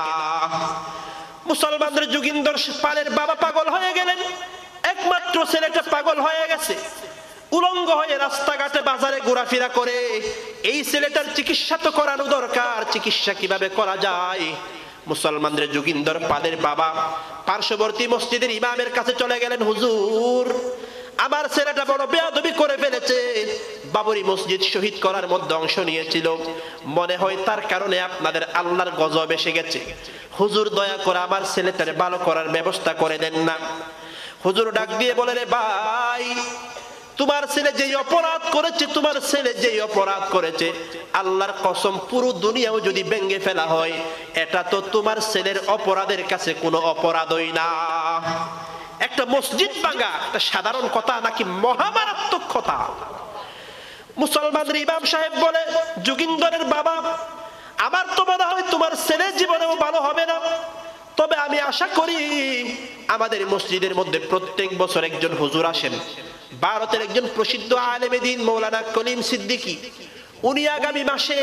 মুসলমানদের যোগিন্দর পালের বাবা পাগল হয়ে গেলেন, একমাত্র ছেলেটা পাগল হয়ে গেছে। উলঙ্গ হয়ে রাস্তাঘাটে বাজারে ঘোরাফেরা করে। এই ছেলেটার চিকিৎসা তো করানো দরকার। চিকিৎসা কীভাবে করা যায়? মুসলমানদের যোগিন্দর পালের বাবা পার্শ্ববর্তী মসজিদের ইমামের কাছে চলে গেলেন, হুজুর, আমার ছেলেটা বড় বেয়াদবি করে ফেলেছে। বাবরি মসজিদ শহীদ করার মধ্যে অংশ নিয়েছিল। মনে হয় তার কারণে আপনাদের আল্লাহর গজব এসে গেছে। হুজুর, দয়া করে আমার ছেলেটারে ভালো করার ব্যবস্থা করে দেন না। হুজুর ডাক দিয়ে বলে, রে ভাই তোমার ছেলে যেই অপরাধ করেছে, তোমার ছেলে যেই অপরাধ করেছে, আল্লাহর কসম পুরো দুনিয়াও যদি ভেঙ্গে ফেলা হয়, এটা তো তোমার ছেলের অপরাধের কাছে কোনো অপরাধই না। একটা মসজিদ ভাঙা, একটা সাধারণ কথা নাকি মহামারাত্মক কথা। মুসলমানের ইমাম সাহেব বলে, যোগিন্দরের বাবা, আমার তো মনে হয় তোমার ছেলের জীবনেও ভালো হবে না। তবে আমি আশা করি আমাদের মসজিদের মধ্যে প্রত্যেক বছর একজন হুজুর আসেন। ভারতের একজন প্রসিদ্ধ আলেমে দিন মৌলানা কলিম সিদ্দিকী, উনি আগামী মাসে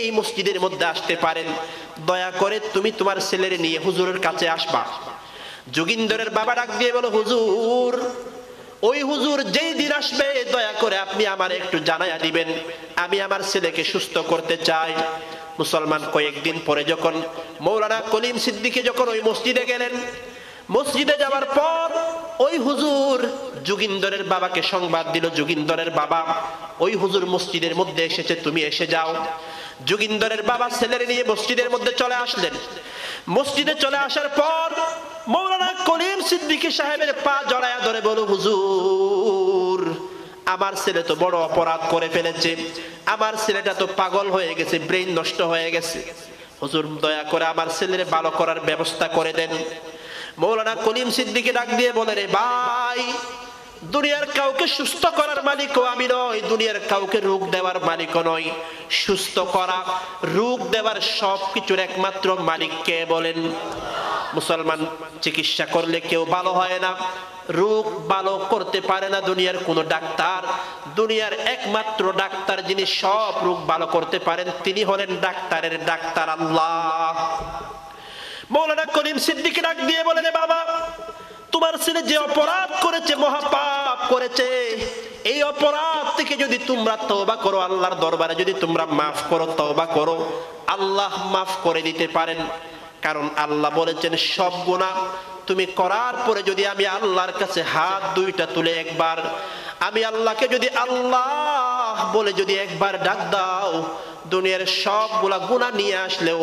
এই মসজিদের মধ্যে আসতে পারেন। দয়া করে তুমি তোমার ছেলের নিয়ে হুজুরের কাছে আসবা। যোগিন্দরের বাবা ডাক দিয়ে বলো, হুজুর, ওই হুজুর যেই দিন আসবে, দয়া করে আপনি আমার একটু জানাইয়া দিবেন। আমি আমার ছেলেকে সুস্থ করতে চাই। মুসলমান কয়েকদিন পরে যখন মৌলানা কলিম সিদ্দিকে যখন ওই মসজিদে গেলেন মসজিদে যাওয়ার পর ওই হুজুর যোগিন্দরের বাবাকে সংবাদ দিল, যোগিন্দরের বাবা ওই হুজুর মসজিদের মধ্যে এসেছে, তুমি এসে যাও। যোগিন্দরের বাবা ছেলের নিয়ে মসজিদের মধ্যে চলে আসলেন। মসজিদে চলে আসার পর মৌলানা কলিম সিদ্দিকী সাহেবের পা জড়ায়া ধরে বলো হুজুর, আমার ছেলে তো বড় অপরাধ করে ফেলেছে। আমার ছেলেটা তো পাগল হয়ে গেছে ব্রেন নষ্ট হয়ে গেছে। হুজুর, দয়া করে আমার ছেলের ভালো করার ব্যবস্থা করে দেন। মৌলানা কলিম সিদ্দিকে ডাক দিয়ে বলে রে ভাই, দুনিয়ার কাউকে সুস্থ করার মালিকও আমি নই, দুনিয়ার কাউকে রোগ দেওয়ার মালিকও নই। সুস্থ করা, রোগ দেওয়ার সব কিছুর একমাত্র মালিক কে বলেন? মুসলমান চিকিৎসা করলে কেউ ভালো হয় না, রোগ ভালো করতে পারে না দুনিয়ার কোনো ডাক্তার। দুনিয়ার একমাত্র ডাক্তার যিনি সব রোগ ভালো করতে পারেন, তিনি হলেন ডাক্তারের ডাক্তার আল্লাহ। মৌলানা করিম সিদ্দিকে ডাক দিয়ে বলে রে বাবা, তোমার ছেলে যে অপরাধ করেছে, মহাপাপ করেছে, এই অপরাধ থেকে যদি তোমরা তওবা করো, আল্লাহর দরবারে যদি তোমরা মাফ করো, তওবা করো, আল্লাহ মাফ করে দিতে পারেন। কারণ আল্লাহ বলেছেন, সব গুণা তুমি করার পরে যদি আমি আল্লাহর কাছে হাত দুইটা তুলে একবার, আমি আল্লাহকে যদি আল্লাহ বলে যদি একবার ডাক দাও দুনিয়ার সবগুলা গুণা নিয়ে আসলেও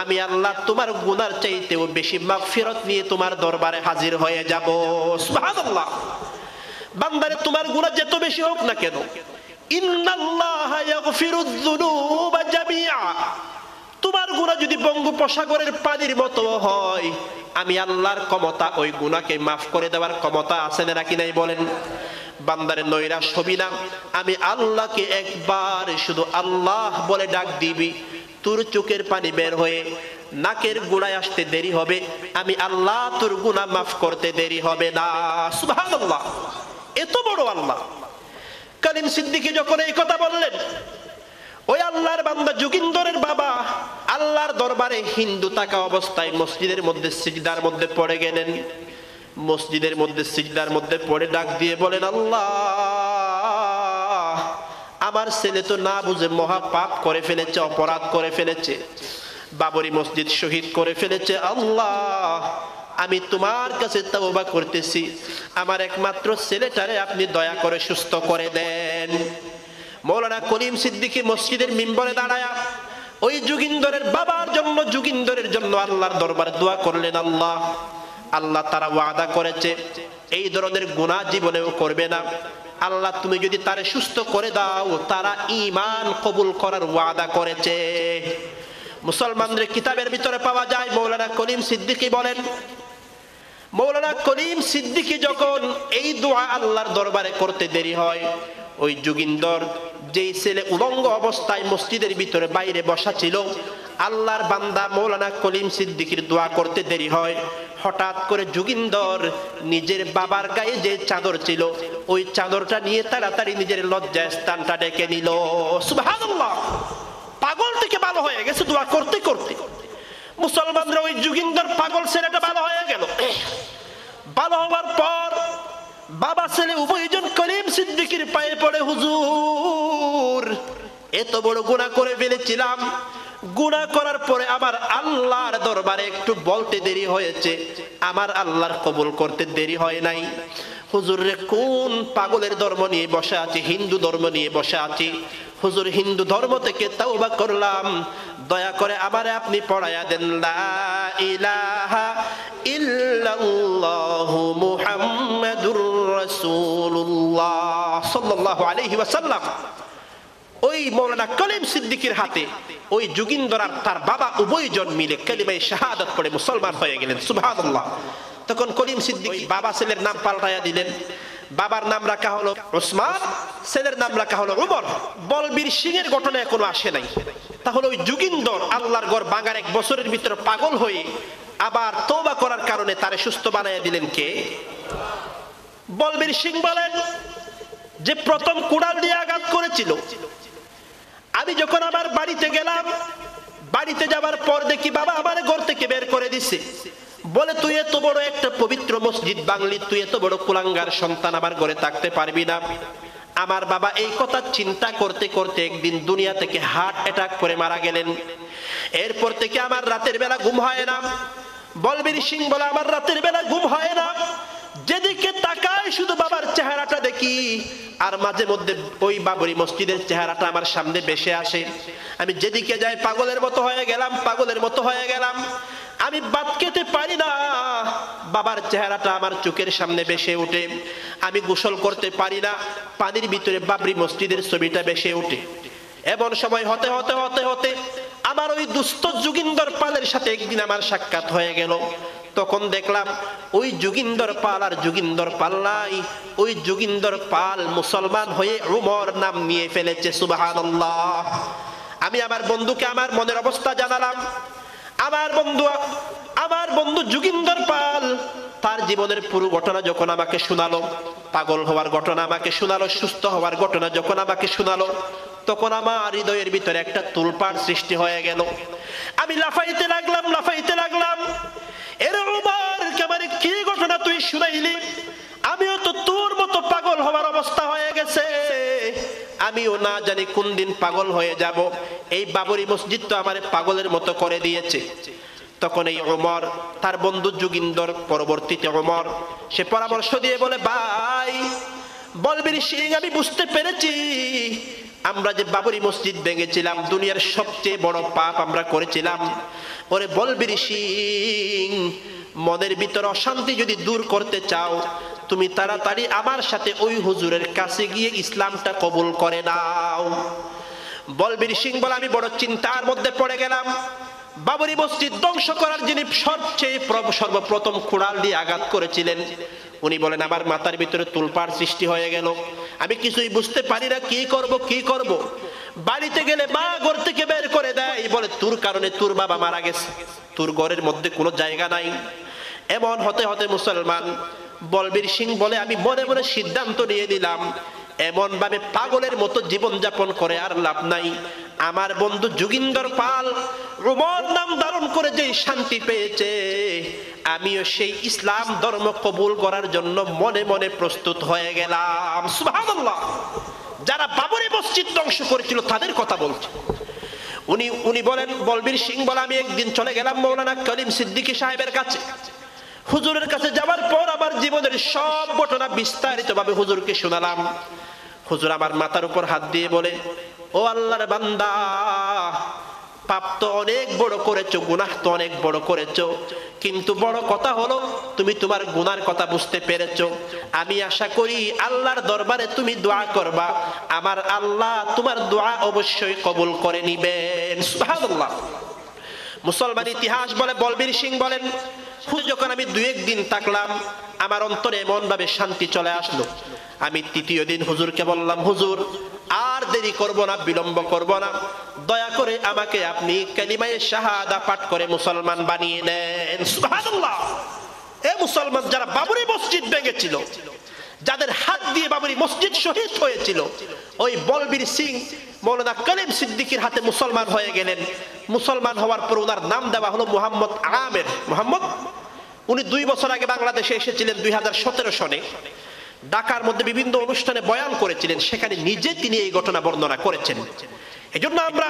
আমি আল্লাহ তোমার গুনার চাইতেও বেশি মাগফিরত নিয়ে তোমার দরবারে হাজির হয়ে যাব। সুবহানাল্লাহ। বান্দারে, তোমার গুনাহ যত বেশি হোক না কেন, ইন্নাল্লাহ ইয়াগফিরুয যুনুবা জামিআ। তোমার গুণা যদি বঙ্গোপসাগরের পানির মতো হয়, আমি আল্লাহর ক্ষমতা ওই গুণাকে মাফ করে দেওয়ার ক্ষমতা আছে নাকি নাই বলেন? বান্দারে নৈরাশ হবি না। আমি আল্লাহকে একবার শুধু আল্লাহ বলে ডাক দিবি। তোর চোখের পানি বের হয়ে নাকের গুড়ায় আসতে দেরি হবে। আমি আল্লাহ তোর গুণা মাফ করতে দেরি হবে না। সুবহানাল্লাহ। এত বড় আল্লাহ। কালিম সিদ্দিকি যখন এই কথা বললেন, ওই আল্লাহর বান্দা যোগিন্দরের বাবা আল্লাহর দরবারে হিন্দু থাকা অবস্থায় মসজিদের মধ্যে সিজদার মধ্যে পড়ে গেলেন। মসজিদের মধ্যে, সিজদার মধ্যে পড়ে ডাক দিয়ে বলেন, আল্লাহ, আমার ছেলে তো না বুঝে মহা পাপ করে ফেলেছে, অপরাধ করে ফেলেছে, বাবরি মসজিদ শহীদ করে ফেলেছে। আল্লাহ, আমি তোমার কাছে তওবা করতেছি। আমার একমাত্র ছেলেটারে আপনি দয়া করে সুস্থ করে দেন। মৌলানা করিম সিদ্দিকী মসজিদের মিম্বরে দাঁড়ায়া, ওই যুগিন্দরের বাবার জন্য, যুগিন্দরের জন্য আল্লাহর দরবারে দোয়া করলেন, আল্লাহ আল্লাহ তারা ওয়াদা করেছে। এই ধরনের গুনাহ জীবনেও করবে না। আল্লাহ তুমি যদি তারে সুস্থ করে দাও, তারা ইমান কবুল করার ওয়াদা করেছে। মুসলমানদের কিতাবের ভিতরে পাওয়া যায়, মৌলানা করিম সিদ্দিকি বলেন, মৌলানা করিম সিদ্দিকী যখন এই দোয়া আল্লাহর দরবারে করতে দেরি হয়, ওই যুগিন্দর যেই ছেলে উলঙ্গ অবস্থায় মসজিদের ভিতরে বাইরে বসা ছিল আল্লাহর বান্দা মৌলানা কলিম সিদ্দিকির দোয়া করতে দেরি হয়। হঠাৎ করে যুগিন্দর নিজের বাবার গায়ে যে চাদর ছিল, ওই চাদরটা নিয়ে তাড়াতাড়ি নিজের লজ্জা স্থানটা ডেকে নিল। পাগল থেকে ভালো হয়ে গেছে দোয়া করতে করতে। মুসলমানরা ওই যুগিন্দর পাগল ছেলেটা ভালো হয়ে গেল। ভালো হওয়ার পর বাবা ছেলে উভয়জন করিম সিদ্দিকির পায়ে পড়ে, হুজুর, এত বড় গুণা করে ফেলেছিলাম। গুণা করার পরে আমার আল্লাহর দরবারে একটু বলতে দেরি হয়েছে। আমার আল্লাহর কবুল করতে দেরি হয় নাই। হুজুর কোন পাগলের ধর্ম নিয়ে বসে আছি, হিন্দু ধর্ম নিয়ে বসে আছি? হুজুর, হিন্দু ধর্ম থেকে তাওবা করলাম। দয়া করে আমারে আপনি পড়ায়া দেন, লা ইলাহা ইল্লাল্লাহু মুহাম্মাদুর রাসূলুল্লাহ সাল্লাল্লাহু আলাইহি ওয়াসাল্লাম। ওই মৌলানা কলিম সিদ্দিকির হাতে ওই যুগিন্দর আর তার বাবা উভয়জন মিলে কালিমায় শাহাদাত পড়ে মুসলমান হয়ে গেলেন, সুবহানাল্লাহ। তখন কলিম সিদ্দিক বাবা ছেলের নাম পাল্টাইয়া দিলেন। বাবার নাম রাখা হলো ওসমান, ছেলের নাম রাখা হলো উমর। বলবীর সিং এর ঘটনা এখনও আসে নাই। তাহলে ওই যুগিন্দর আল্লাহর গড় বাঙার এক বছরের ভিতরে পাগল হয়ে আবার তওবা করার কারণে তারে সুস্থ বানাইয়া দিলেন কে? বলবীর সিং বলেন, যে প্রথম কুড়াল দিয়ে আঘাত করেছিল আমি যখন আমার বাড়িতে গেলাম, বাড়িতে যাবার পর দেখি বাবা আমার ঘর থেকে বের করে দিছে। বলে, তুই এত বড় একটা পবিত্র মসজিদ বাংলি, তুই এত বড় কুলাঙ্গার সন্তান আমার ঘরে থাকতে পারবি না। আমার বাবা এই কথা চিন্তা করতে করতে একদিন দুনিয়া থেকে হার্ট অ্যাটাক করে মারা গেলেন। এরপর থেকে আমার রাতের বেলা ঘুম হয় না। বলবীর সিং বলে, আমার রাতের বেলা ঘুম হয় না। যেদিকে তাকায় শুধু বাবার চেহারাটা দেখি, আর মাঝে মধ্যে ওই বাবরি মসজিদের চেহারাটা আমার সামনে বেসে আসে। আমি যেদিকে যাই পাগলের মতো হয়ে গেলাম, পাগলের মতো হয়ে গেলাম। আমি বাদ খেতে পারি না, বাবার চেহারাটা আমার চোখের সামনে বেসে ওঠে। আমি গোসল করতে পারি না, পানির ভিতরে বাবরি মসজিদের ছবিটা বেসে ওঠে। এমন সময় হতে হতে হতে হতে আমার ওই দুস্থ যুগিন্দর পালের সাথে একদিন আমার সাক্ষাৎ হয়ে গেল। তখন দেখলাম, ওই যুগিন্দর পাল আর যুগিন্দর পাল নাই। ওই যুগিন্দর পাল মুসলমান হয়ে উমর নাম নিয়ে ফেলেছে সুবাহান আমি আমার বন্ধুকে আমার মনের অবস্থা জানালাম। আমার বন্ধু আমার বন্ধু যুগিন্দর পাল, তার জীবনের পুরো ঘটনা যখন আমাকে শোনালো, পাগল হওয়ার ঘটনা আমাকে শোনালো, সুস্থ হওয়ার ঘটনা যখন আমাকে শোনালো, তখন আমার হৃদয়ের ভিতরে একটা তুলপাড় সৃষ্টি হয়ে গেল। আমি লাফাইতে লাগলাম লাফাইতে লাগলাম। এর উমার কেমারে কি ঘটনা তুই শুনাইলি? আমিও তো তোর মতো পাগল হওয়ার অবস্থা হয়ে গেছে। আমিও না জানি কোন দিন পাগল হয়ে যাব। এই বাবরি মসজিদ তো আমার পাগলের মতো করে দিয়েছে। তখন এই ওমর তার বন্ধু যুগিন্দর, পরবর্তীতে ওমর সে পরামর্শ দিয়ে বলে, ভাই, বলবীর সিং, আমি বুঝতে পেরেছি আমরা যে বাবরি মসজিদ ভেঙেছিলাম, দুনিয়ার সবচেয়ে বড় পাপ আমরা করেছিলাম। ওরে বলবীর সিং মনের ভিতর অশান্তি যদি দূর করতে চাও, তুমি তাড়াতাড়ি আমার সাথে ওই হুজুরের কাছে গিয়ে ইসলামটা কবুল করে নাও। বলবীর সিং বলে আমি বড় চিন্তার মধ্যে পড়ে গেলাম। বাবরি মসজিদ ধ্বংস করার যিনি সবচেয়ে সর্বপ্রথম কুড়াল দিয়ে আঘাত করেছিলেন উনি বলেন, আমার মাথার ভিতরে তুলপার সৃষ্টি হয়ে গেল। আমি কিছুই বুঝতে পারি না, কি করব কি করব? বাড়িতে গেলে মা ঘর থেকে বের করে দেয়। বলে, তোর কারণে তোর বাবা মারা গেছে। তোর ঘরের মধ্যে কোনো জায়গা নাই। এমন হতে হতে মুসলমান বলবীর সিং বলে, আমি মনে মনে সিদ্ধান্ত নিয়ে নিলাম এমন ভাবে পাগলের মতো জীবন যাপন করে আর লাভ নাই। আমার বন্ধু যুগিন্দর পাল রুমর নাম ধারণ করে যে শান্তি পেয়েছে আমিও সেই ইসলাম ধর্ম কবুল করার জন্য মনে মনে প্রস্তুত হয়ে গেলাম। সুবহানাল্লাহ। যারা বাবরি মসজিদ ধ্বংস করেছিল, তাদের কথা বলছে। উনি উনি বলেন, বলবীর সিং বলে, আমি একদিন চলে গেলাম মৌলানা কলিম সিদ্দিকী সাহেবের কাছে। হুজুরের কাছে যাওয়ার পর আমার জীবনের সব ঘটনা বিস্তারিত ভাবে হুজুরকে শোনালাম। হুজুর আমার মাথার উপর হাত দিয়ে বলে, ও আল্লাহর বান্দা পাপ তো অনেক বড় করেছ, গুনাহ তো অনেক বড় করেছ। কিন্তু বড় কথা হলো, তুমি তোমার গুনার কথা বুঝতে পেরেছ। আমি আশা করি আল্লাহর দরবারে তুমি দোয়া করবা। আমার আল্লাহ তোমার দোয়া অবশ্যই কবুল করে নিবেন। সুবহানাল্লাহ। মুসলমান ইতিহাস বলে, বলবীর সিং বলেন যখন আমি দুই একদিন থাকলাম, আমার অন্তরে এমন ভাবে শান্তি চলে আসলো। আমি তৃতীয় দিন হুজুরকে বললাম, হুজুর, আর দেরি করব না, বিলম্ব করব না। দয়া করে আমাকে আপনি কালিমায়ে শাহাদা পাঠ করে মুসলমান বানিয়ে নেন। সুবহানাল্লাহ। এ মুসলমান যারা বাবরি মসজিদ ভেঙেছিল, যাদের হাত দিয়ে বাবরি মসজিদ শহীদ হয়েছিল, ওই বলবীর সিং, মৌলানা করিম সিদ্দিকির হাতে মুসলমান হয়ে গেলেন। মুসলমান হওয়ার পর ওনার নাম দেওয়া হলো মোহাম্মদ আমের। মোহাম্মদ, উনি দুই বছর আগে বাংলাদেশে এসেছিলেন দুই হাজার সতেরো সনে। ঢাকার মধ্যে বিভিন্ন অনুষ্ঠানে বয়ান করেছিলেন, সেখানে নিজে তিনি এই ঘটনা বর্ণনা করেছেন। এজন্য আমরা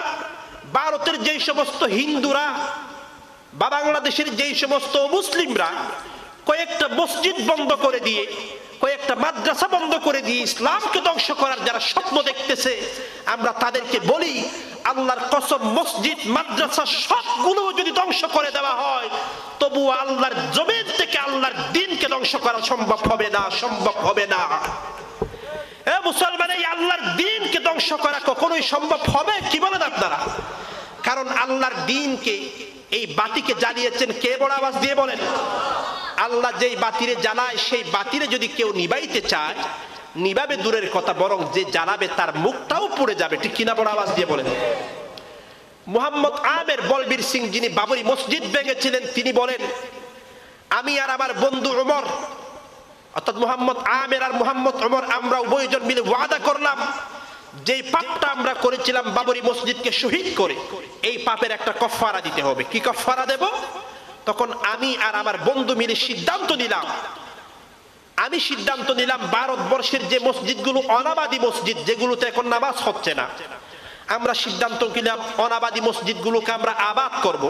ভারতের যেই সমস্ত হিন্দুরা বা বাংলাদেশের যেই সমস্ত মুসলিমরা কয়েকটা মসজিদ বন্ধ করে দিয়ে, কয়েকটা মাদ্রাসা বন্ধ করে দিয়ে ইসলামকে ধ্বংস করার যারা স্বপ্ন দেখতেছে, আমরা তাদেরকে বলি, আল্লাহর কসম মসজিদ, মাদ্রাসা সবগুলো যদি ধ্বংস করে দেওয়া হয় তবু আল্লাহর জমিন থেকে আল্লাহর দিনকে ধ্বংস করা সম্ভব হবে না, সম্ভব হবে না। মুসলমান এই আল্লাহর দিনকে ধ্বংস করা কখনোই সম্ভব হবে? কি বলেন আপনারা? কারণ আল্লাহর দিনকে এই বাতিকে জ্বালিয়েছেন কে বড় আওয়াজ দিয়ে বলেন? আল্লাহ যেই বাতিরে জ্বালায়, সেই বাতিরে যদি কেউ নিবাইতে চায়, নিবাবে দূরের কথা, বরং যে জ্বালাবে তার মুখটাও পড়ে যাবে। ঠিক কিনা বড় আওয়াজ দিয়ে বলেন? মোহাম্মদ আমের বলবীর সিং যিনি বাবরি মসজিদ ভেঙেছিলেন তিনি বলেন, আমি আর আমার বন্ধু ওমর অর্থাৎ মোহাম্মদ আমের আর মোহাম্মদ ওমর, আমরা উভয়জন মিলে ওয়াদা করলাম, যেই পাপটা আমরা করেছিলাম বাবরি মসজিদকে শহীদ করে, এই পাপের একটা কফারা দিতে হবে। কি কফারা দেব? তখন আমি আর আমার বন্ধু মিলে সিদ্ধান্ত নিলাম। আমি সিদ্ধান্ত নিলাম ভারতবর্ষের যে মসজিদগুলো অনাবাদী মসজিদ, যেগুলোতে এখন নামাজ হচ্ছে না, আমরা সিদ্ধান্ত নিলাম অনাবাদী মসজিদগুলোকে আমরা আবাদ করব।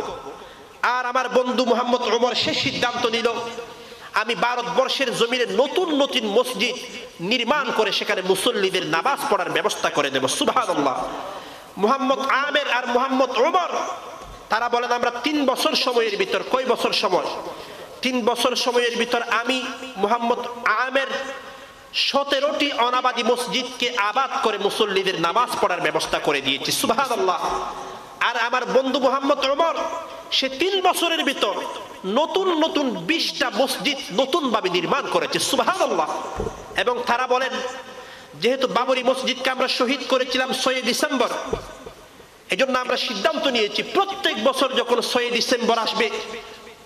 আর আমার বন্ধু মোহাম্মদ ওমর সে সিদ্ধান্ত নিল আমি ভারতবর্ষের জমিনে নতুন নতুন মসজিদ নির্মাণ করে সেখানে মুসল্লিদের নামাজ পড়ার ব্যবস্থা করে দেব সুবাহ মোহাম্মদ আমের আর মোহাম্মদ ওমর, তারা বলেন, আমরা তিন বছর সময়ের ভিতর। কয় বছর সময়? তিন বছর সময়ের ভিতর আমি মোহাম্মদ আমের সতেরোটি অনাবাদী মসজিদকে আবাদ করে মুসল্লিদের নামাজ পড়ার ব্যবস্থা করে দিয়েছি সুবাহ আর আমার বন্ধু মোহাম্মদ ওমর সে তিন বছরের ভিতর নতুন নতুন বিশটা মসজিদ নতুন ভাবে নির্মাণ করেছে সুবাহ এবং তারা বলেন, যেহেতু বাবরি মসজিদকে আমরা শহীদ করেছিলাম ছয় ডিসেম্বর এই জন্য আমরা সিদ্ধান্ত নিয়েছি প্রত্যেক বছর যখন ছয় ডিসেম্বর আসবে,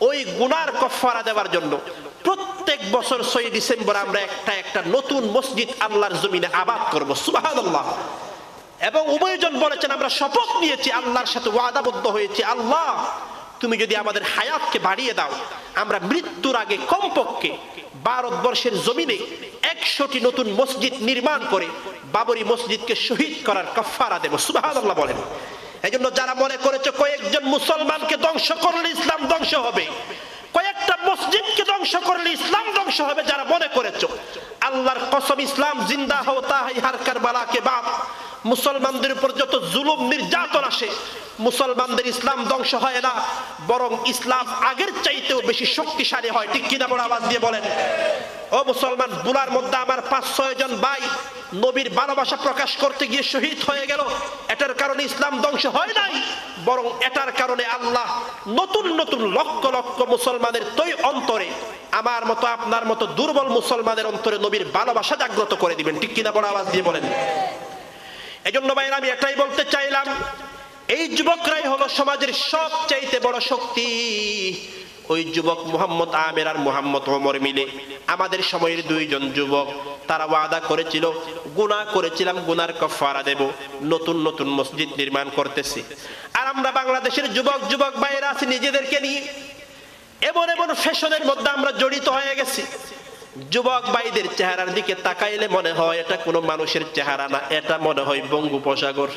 ওই গুনার কফারা দেওয়ার জন্য প্রত্যেক বছর ছয় ডিসেম্বর আমরা একটা একটা নতুন মসজিদ আল্লাহর জমিনে আবাদ করব সুবাহ এবং উভয়জন বলেছেন, আমরা শপথ নিয়েছি, আল্লাহর সাথে ওয়াদাবদ্ধ হয়েছি, আল্লাহ তুমি যদি আমাদের হায়াতকে বাড়িয়ে দাও, আমরা মৃত্যুর আগে কমপক্ষে ভারতবর্ষের জমিনে একশোটি নতুন মসজিদ নির্মাণ করে বাবরি মসজিদকে শহীদ করার কফারা দেব। সুবাহ বলেন। এই জন্য যারা মনে করেছে কয়েকজন মুসলমানকে ধ্বংস করলে ইসলাম ধ্বংস হবে, কয়েকটা মসজিদকে ধ্বংস করলে ইসলাম ধ্বংস হবে, যারা মনে করেছ, আল্লাহর কসম ইসলাম জিন্দা হও তাহাই হারকার বালাকে বাপ মুসলমানদের উপর যত জুলুম, নির্যাতন আসে, মুসলমানদের ইসলাম ধ্বংস হয় না, বরং ইসলাম আগের চাইতেও বেশি শক্তিশালী হয়। ঠিক কিনা বড় আওয়াজ দিয়ে বলেন? ও মুসলমান, বুলার মধ্যে আমার পাঁচ, ছয় জন ভাই নবীর ভালোবাসা প্রকাশ করতে গিয়ে শহীদ হয়ে গেল। এটার কারণে ইসলাম ধ্বংস হয় নাই, বরং এটার কারণে আল্লাহ নতুন নতুন লক্ষ লক্ষ মুসলমানের তৈ অন্তরে, আমার মতো, আপনার মতো দুর্বল মুসলমানের অন্তরে নবীর ভালোবাসা জাগ্রত করে দিবেন। ঠিক কিনা বড় আওয়াজ দিয়ে বলেন? এজন্য ভাইরা আমি এটাই বলতে চাইলাম, এই যুবকরাই হলো সমাজের সবচাইতে বড় শক্তি। ওই যুবক মোহাম্মদ আমের আর মোহাম্মদ ওমর মিলে আমাদের সময়ের দুইজন যুবক, তারা ওয়াদা করেছিল, গুনাহ করেছিলাম গুনার কফারা দেব, নতুন নতুন মসজিদ নির্মাণ করতেছি। আর আমরা বাংলাদেশের যুবক যুবক বাইরে আছি নিজেদেরকে নিয়ে। এমন এমন ফ্যাশনের মধ্যে আমরা জড়িত হয়ে গেছি। যুবক ভাইদের চেহারার দিকে তাকাইলে মনে হয় এটা কোনো মানুষের চেহারা না, এটা মনে হয় বঙ্গোপসাগর।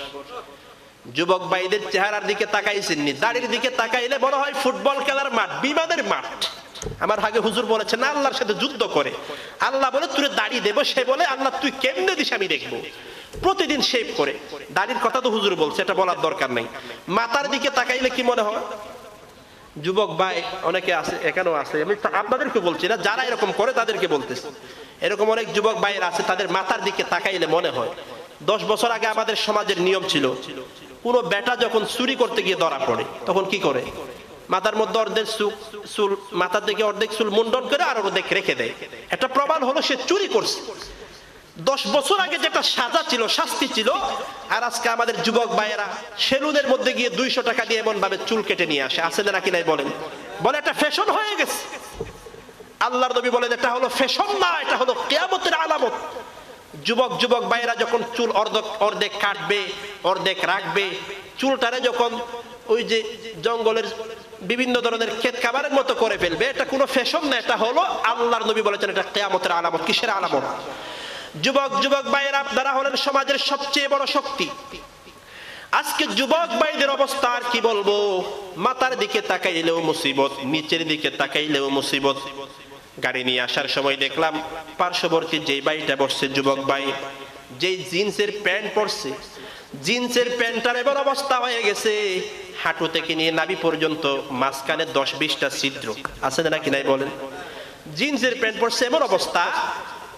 যুবক ভাইদের চেহারার দিকে তাকাইছেননি, দাড়ির দিকে তাকাইলে মনে হয় ফুটবল খেলার মাঠ, বিমানের মাঠ। আমার আগে হুজুর বলেছে না, আল্লাহর সাথে যুদ্ধ করে। আল্লাহ বলে তুই দাড়ি দেবো। সে বলে, আল্লাহ, তুই কেমনে দিস আমি দেখব? প্রতিদিন শেভ করে। দাড়ির কথা তো হুজুর বলছে, এটা বলার দরকার নেই। মাথার দিকে তাকাইলে কি মনে হয়? যুবক ভাই অনেকে আছে, এখানেও আছে। আমি আপনাদেরকে বলছি না, যারা এরকম করে তাদেরকে বলতেছি। এরকম অনেক যুবক ভাইয়ের আছে, তাদের মাথার দিকে তাকাইলে মনে হয়, দশ বছর আগে আমাদের সমাজের নিয়ম ছিল, কোনো বেটা যখন চুরি করতে গিয়ে ধরা পড়ে, তখন কি করে? মাথার মধ্যে অর্ধেক চুল চুল, মাথার দিকে অর্ধেক চুল মুন্ডন করে আর অর্ধেক রেখে দেয়। একটা প্রমাণ হলো সে চুরি করছে। দশ বছর আগে যেটা সাজা ছিল, শাস্তি ছিল, আর আজকে আমাদের যুবক ভাইয়েরা সেলুনের মধ্যে গিয়ে দুইশো টাকা দিয়ে এমন ভাবে চুল কেটে নিয়ে আসে। আসে না নাকি নাই বলেন? বলে, এটা ফ্যাশন হয়ে গেছে। আল্লাহর নবী বলেন, এটা হলো ফ্যাশন না, এটা হলো কেয়ামতের আলামত। যুবক যুবক ভাইয়েরা যখন চুল অর্ধেক অর্ধেক কাটবে, অর্ধেক রাখবে, চুলটারে যখন ওই যে জঙ্গলের বিভিন্ন ধরনের ক্ষেত খাবারের মতো করে ফেলবে, এটা কোনো ফ্যাশন না, এটা হলো আল্লাহর নবী বলেছেন, এটা কেয়ামতের আলামত। কিসের আলামত? যুবক যুবক ভাইয়েরা, আপনারা হলেন সমাজের সবচেয়ে বড় শক্তি। আজকে যুবক ভাইদের অবস্থা আর কি বলব? মাথার দিকে তাকাইলেও মুসিবত, নিচের দিকে তাকাইলেও মুসিবত। গাড়ি নিয়ে আসার সময় দেখলাম, পার্শ্ববর্তী যেই বাড়িটা বসছে, যুবক ভাই, যেই জিন্সের প্যান্ট পরছে, জিন্সের প্যান্টটার এবার অবস্থা হয়ে গেছে। হাঁটু থেকে নিয়ে নাবি পর্যন্ত মাঝখানে দশ বিশটা ছিদ্র। আছে না নাকি নাই বলেন? জিন্সের প্যান্ট পরছে এমন অবস্থা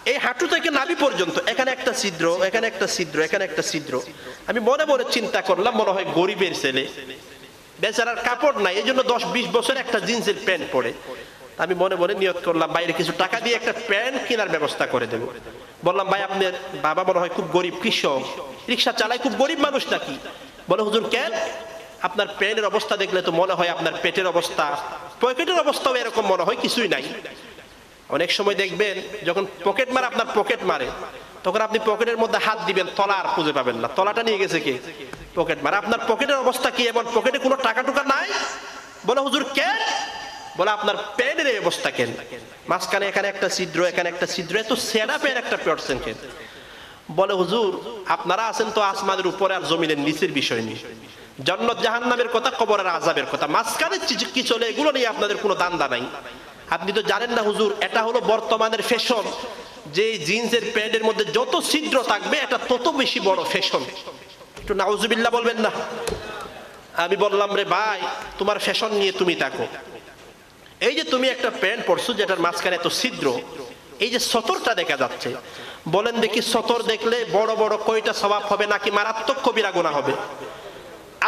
এই হাঁটু থেকে নাভি পর্যন্ত, এখানে একটা ছিদ্র, এখানে একটা ছিদ্র, এখানে একটা ছিদ্র। আমি মনে মনে চিন্তা করলাম, মনে হয় গরিবের ছেলে। বেচারার কাপড় নাই এই জন্য দশ বিশ বছর একটা জিন্সের প্যান্ট পরে। আমি মনে মনে নিয়ত করলাম, বাইরে কিছু টাকা দিয়ে একটা প্যান্ট কেনার ব্যবস্থা করে দেবো। বললাম, ভাই, আপনার বাবা মনে হয় খুব গরিব কৃষক। রিক্সা চালায় খুব গরিব মানুষ নাকি? বলে, হুজুর, কেন? আপনার প্যান্টের অবস্থা দেখলে তো মনে হয় আপনার পেটের অবস্থা। পকেটের অবস্থাও এরকম মনে হয়, কিছুই নাই। অনেক সময় দেখবেন, যখন পকেট মারে, আপনার পকেট মারে, তখন আপনি পকেটের মধ্যে হাত দিবেন, তলা আর খুঁজে পাবেন না। তলাটা নিয়ে গেছে কে? পকেট মারে। আপনার পকেটের অবস্থা কি? এমন পকেটে কোনো টাকা টুকা নাই? বলে, হুজুর কেন বলে, আপনার প্যানের এই অবস্থা কেন? মাঝখানে এখানে একটা ছিদ্র, এখানে একটা ছিদ্র, এত সেরা প্যান একটা পড়ছেন কেন বলে, হুজুর, আপনারা আছেন তো আসমানের উপরে আর জমিনের নিচের বিষয় নিয়ে। জন্নত জাহান্নামের কথা, কবরের আজাবের কথা। মাঝখানে কি চলে? এগুলো নিয়ে আপনাদের কোনো দান্দা নাই। আপনি তো জানেন না হুজুর, এটা হলো বর্তমানের ফ্যাশন যে জিন্সের প্যান্টের মধ্যে যত ছিদ্র থাকবে, এটা তত বেশি বড় ফ্যাশন একটু নাউজুবিল্লাহ বলবেন না? আমি বললাম, রে ভাই, তোমার ফ্যাশন নিয়ে তুমি থাকো। এই যে তুমি একটা প্যান্ট পরছো, যেটার মাঝখানে এত ছিদ্র, এই যে সতরটা দেখা যাচ্ছে। বলেন দেখি, সতর দেখলে বড় বড় কয়টা স্বভাব হবে, নাকি মারাত্মক কবিরা গোনা হবে?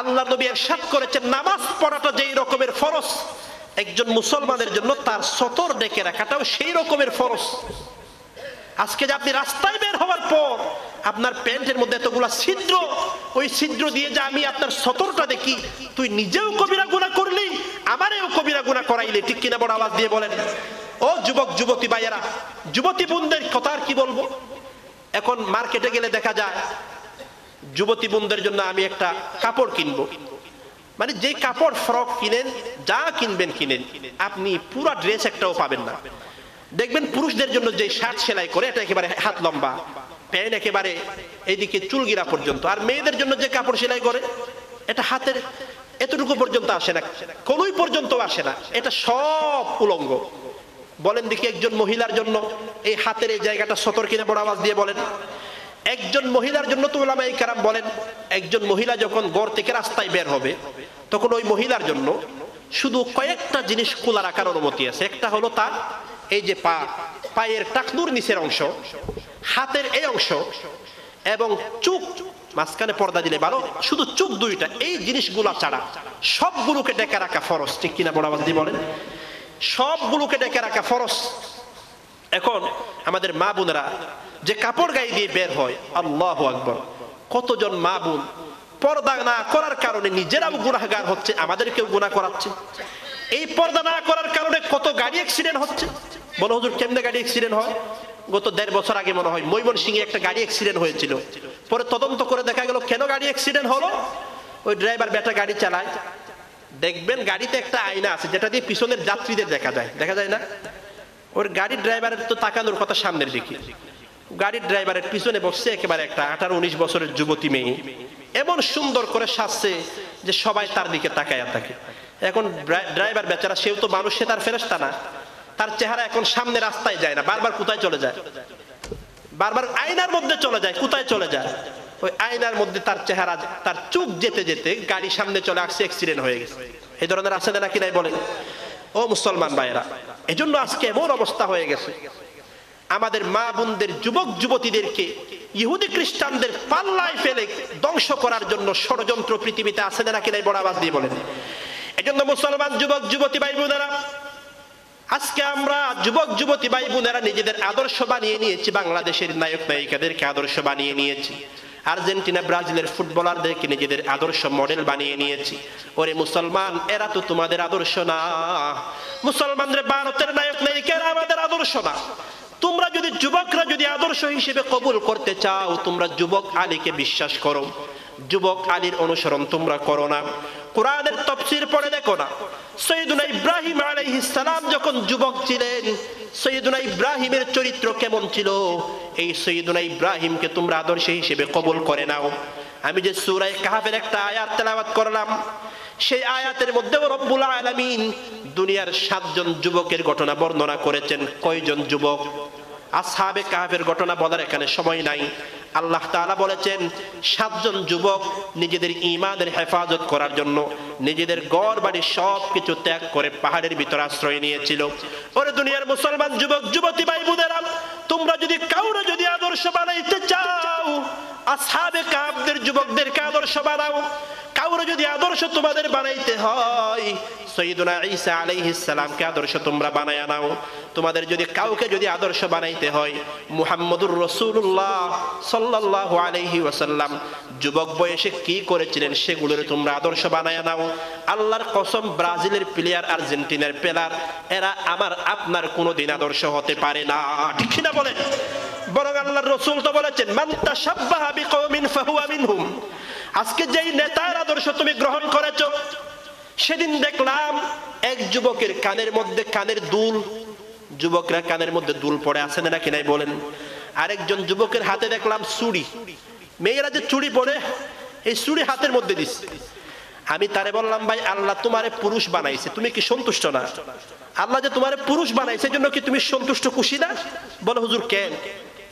আল্লাহ নবী এরশাদ করেছেন, নামাজ পড়াটা যেই রকমের ফরজ একজন মুসলমানের জন্য তার সতর ডেকে রাখাটাও সেই রকমের ফরজ। আজকে যে আপনি রাস্তায় বের হওয়ার পর আপনার প্যান্টের মধ্যে এতগুলা ছিদ্র, ওই ছিদ্র দিয়ে যে আমি আপনার সতরটা দেখি, তুই নিজেও কবিরা গুণা করলি, আমারেও কবিরা গুণা করাইলি, ঠিক কিনা বড় আওয়াজ দিয়ে বলেন। ও যুবক, যুবতী ভাইয়েরা যুবতী বোনদের কথা আর কি বলব? এখন মার্কেটে গেলে দেখা যায় যুবতী বোনদের জন্য আমি একটা কাপড় কিনবো। মানে যে কাপড় ফ্রক কিনেন, যা কিনবেন কিনেন, আপনি পুরো ড্রেস একটাও পাবেন না। দেখবেন পুরুষদের জন্য যে শার্ট সেলাই করে, এটা একেবারে হাত লম্বা, প্যান্ট একেবারে এইদিকে চুলগিরা পর্যন্ত। আর মেয়েদের জন্য যে কাপড় সেলাই করে, এটা হাতের এতটুকু পর্যন্ত আসে না, কোনোই পর্যন্ত আসে না। এটা সব উলঙ্গ। বলেন দেখি একজন মহিলার জন্য, এই হাতের এই জায়গাটা সতর কিনে বড় আওয়াজ দিয়ে বলেন। একজন মহিলার জন্য তো ওলামা এই কারাম বলেন, একজন মহিলা যখন গড় থেকে রাস্তায় বের হবে তখন ওই মহিলার জন্য শুধু কয়েকটা জিনিস খোলা রাখার অনুমতি আছে। একটা হলো তার এই যে পা, পায়ের টাকনুর নিচের অংশ, হাতের এই অংশ এবং চুপ মাঝখানে পর্দা দিলে ভালো। শুধু চুপ দুইটা, এই জিনিসগুলা ছাড়া সবগুলোকে ডেকে রাখা ফরস ঠিক কিনা বড় আওয়াজ দিয়ে বলেন? সবগুলোকে ডেকে রাখা ফরস এখন আমাদের মা বোনেরা যে কাপড় গায়ে দিয়ে বের হয়, আল্লাহ আকবর, কতজন মা বোন পর্দা না করার কারণে নিজেরাও গুনাহগার হচ্ছে, আমাদেরকেও গুনাহ করাচ্ছে। এই পর্দা না করার কারণে কত গাড়ি অ্যাক্সিডেন্ট হচ্ছে। বলো, হুজুর, কেমনে গাড়ি অ্যাক্সিডেন্ট হয়? গত দেড় বছর আগে মনে হয় মৈমন সিংহে একটা গাড়ি অ্যাক্সিডেন্ট হয়েছিল। পরে তদন্ত করে দেখা গেল, কেন গাড়ি অ্যাক্সিডেন্ট হলো? ওই ড্রাইভার বেটা গাড়ি চালায়। দেখবেন গাড়িতে একটা আয়না আছে, যেটা দিয়ে পিছনের যাত্রীদের দেখা যায়। দেখা যায় না? ওর গাড়ির ড্রাইভারের তো তাকানোর কথা সামনের দিকে। গাড়ির ড্রাইভারের পিছনে বসছে একেবারে একটা আঠারো, উনিশ বছরের যুবতী মেয়ে। এমন সুন্দর করে সাজছে যে সবাই তার দিকে তাকায়া থাকে। এখন ড্রাইভার বেচারা, সেও তো মানুষ, সে তার ফেরস্তা না। তার চেহারা এখন সামনে রাস্তায় যায় না, বারবার কোথায় চলে যায়? বারবার আয়নার মধ্যে চলে যায়, কোথায় চলে যায়? ওই আয়নার মধ্যে তার চেহারা, তার চোখ যেতে যেতে গাড়ি সামনে চলে আসছে অ্যাক্সিডেন্ট হয়ে গেছে। এই ধরনের না নাকি নাই বলেন? ও মুসলমান ভাইরা এজন্য আজকে এমন অবস্থা হয়ে গেছে আমাদের মা বোনদের, যুবক যুবতীদেরকে, ইহুদি খ্রিস্টানদের পাল্লায় ফেলে ধ্বংস করার জন্য ষড়যন্ত্র পৃথিবীতে আছে না নাকি নাই বড় আওয়াজ দিয়ে বলেন। এজন্য মুসলমান যুবক যুবতী ভাই বোনেরা আজকে আমরা যুবক যুবতী ভাই বোনেরা নিজেদের আদর্শ বানিয়ে নিয়েছি, বাংলাদেশের নায়ক নায়িকাদেরকে আদর্শ বানিয়ে নিয়েছি। আর্জেন্টিনা, ব্রাজিলের ফুটবলারদেরকে নিজেদের আদর্শ মডেল বানিয়ে নিয়েছি। ওরে মুসলমান, এরা তো তোমাদের আদর্শ না। মুসলমানদের ভারতের নায়ক নায়িকারা আমাদের আদর্শ না। তোমরা যদি যুবকরা যদি আদর্শ হিসেবে কবুল করতে চাও, তোমরা যুবক আলীকে বিশ্বাস করো। যুবক আলীর অনুসরণ তোমরা করো না। কোরআনের তফসির পড়ে দেখো না। সৈয়দুনা ইব্রাহিম সালাম যখন যুবক ছিলেন, সৈয়দুনা ইব্রাহিমের চরিত্র কেমন ছিল? এই সৈয়দুনা ইব্রাহিমকে তোমরা আদর্শ হিসেবে কবুল করে নাও। আমি যে সূরায়ে কাহাফের একটা আয়াত তেলাওয়াত করলাম, সেই আয়াতের মধ্যেও রব্বুল আলামিন দুনিয়ার সাতজন যুবকের ঘটনা বর্ণনা করেছেন। কয়জন যুবক? আসহাবে কাহাফের ঘটনা বলার এখানে সময় নাই। আল্লাহ তাআলা বলেছেন, সাতজন যুবক নিজেদের ইমানের হেফাজত করার জন্য নিজেদের গড় বাড়ি সব কিছু ত্যাগ করে পাহাড়ের ভিতর আশ্রয় নিয়েছিল। ওরে দুনিয়ার মুসলমান যুবক, যুবতী ভাই বোনেরা তোমরা যদি কাউরে যদি আদর্শ বানাইতে চাও, আসহাবে কাহাবদের যুবকদেরকে আদর্শ বানাও। কাউরে যদি আদর্শ তোমাদের বানাইতে হয়, সৈয়দুনা ঈসা আলাইহিস সালামকে আদর্শ তোমরা বানায়া নাও। তোমাদের যদি কাউকে যদি আদর্শ বানাইতে হয়, মুহাম্মদুর রাসূলুল্লাহ সাল্লাল্লাহু আলাইহি ওয়াসাল্লাম, যুবক বয়সে কি করেছিলেন সেগুলোর তোমরা আদর্শ বানায়া নাও। আল্লাহর কসম, ব্রাজিলের প্লেয়ার, আর্জেন্টিনার প্লেয়ার, এরা আমার, আপনার কোনোদিন আদর্শ হতে পারে না। ঠিক না বলে বরং আল্লাহর রসুল তো বলেছেন, মান তাশাব্বাহা বিকওমিন ফাহুয়া মিনহুম। আজকে যেই নেতার আদর্শ তুমি গ্রহণ করেছ, সেদিন দেখলাম এক যুবকের কানের মধ্যে কানের দুল। যুবকরা কানের মধ্যে দুল পড়ে আছে না নাকি নাই বলেন। আরেকজন যুবকের হাতে দেখলাম চুড়ি। মেয়েরা যে চুড়ি পরে, এই চুড়ি হাতের মধ্যে দিচ্ছে আমি তারে বললাম, ভাই, আল্লাহ তোমারে পুরুষ বানাইছে। তুমি কি সন্তুষ্ট না? আল্লাহ যে তোমারে পুরুষ বানাইছে জন্য কি তুমি সন্তুষ্ট খুশি না? বলো, হুজুর, কেন?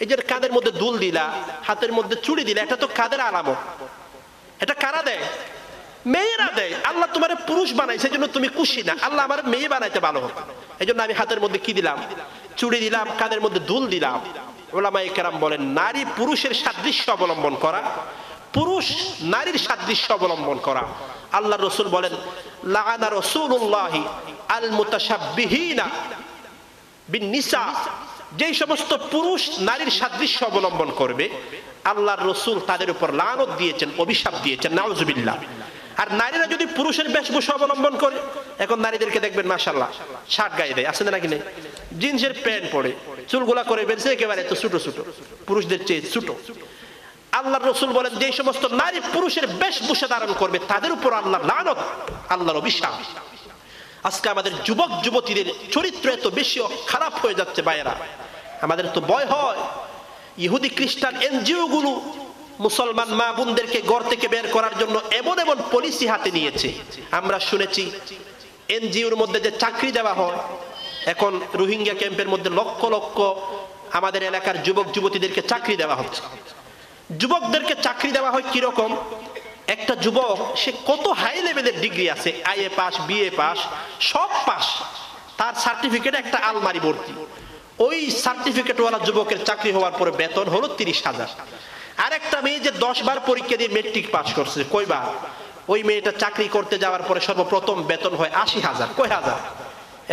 এই যে কাদের মধ্যে দুল দিলা, হাতের মধ্যে চুড়ি দিলা, এটা তো কাদের আলামত? এটা কারা দেয়? মেয়েরা দেয়। আল্লাহ তোমার পুরুষ বানাইছে জন্য তুমি খুশি না। আল্লাহ আমার মেয়ে বানাইতে ভালো হতো এই জন্য আমি হাতের মধ্যে কি দিলাম? চুড়ি দিলাম কাদের মধ্যে দুল দিলাম। ওলামাই কেরাম বলেন, নারী পুরুষের সাদৃশ্য অবলম্বন করা, পুরুষ নারীর সাদৃশ্য অবলম্বন করা। আল্লাহ রসুল বলেন লাগানা রসুল্লাহি আল মুতাসাব্বিহিনা বিন নিসা যেই সমস্ত পুরুষ নারীর সাদৃশ্য অবলম্বন করবে আল্লাহর রসুল তাদের উপর লানত দিয়েছেন, অভিশাপ দিয়েছেন, নাউজুবিল্লাহ। আর নারীরা যদি পুরুষের বেশভূষা অবলম্বন করে, এখন নারীদেরকে দেখবেন মাসাল্লাহ শার্ট গায়ে দেয়, আছে না নাকি নেই? জিন্সের প্যান্ট পরে, চুলগুলা করে বেরছে একেবারে তো ছোট ছোট, পুরুষদের চেয়ে ছোট। আল্লাহর রসুল বলেন, যে সমস্ত নারী পুরুষের বেশভূষা ধারণ করবে, তাদের উপর আল্লাহ লানত, আল্লাহর অভিশাপ। আজকে আমাদের যুবক যুবতীদের চরিত্র এত বেশি খারাপ হয়ে যাচ্ছে বাইরা আমাদের তো ভয় হয় ইহুদি খ্রিস্টান এনজিও গুলো মুসলমান মা বোনদেরকে গড় থেকে বের করার জন্য এমন এমন পলিসি হাতে নিয়েছে। আমরা শুনেছি এনজিওর মধ্যে যে চাকরি দেওয়া হয়, এখন রোহিঙ্গা ক্যাম্পের মধ্যে লক্ষ লক্ষ আমাদের এলাকার যুবক যুবতীদেরকে চাকরি দেওয়া হচ্ছে। যুবকদেরকে চাকরি দেওয়া হয় কীরকম একটা যুবক, সে কত হাই লেভেলের ডিগ্রি আছে আইএ পাস বিএ পাস সব পাস তার সার্টিফিকেট একটা আলমারি ভর্তি। ওই সার্টিফিকেটওয়ালা যুবকের চাকরি হওয়ার পরে বেতন হলো তিরিশ হাজার। আর একটা মেয়ে যে দশ বার পরীক্ষা দিয়ে মেট্রিক পাস করছে কয়বার ওই মেয়েটা চাকরি করতে যাওয়ার পরে সর্বপ্রথম বেতন হয় আশি হাজার। কয় হাজার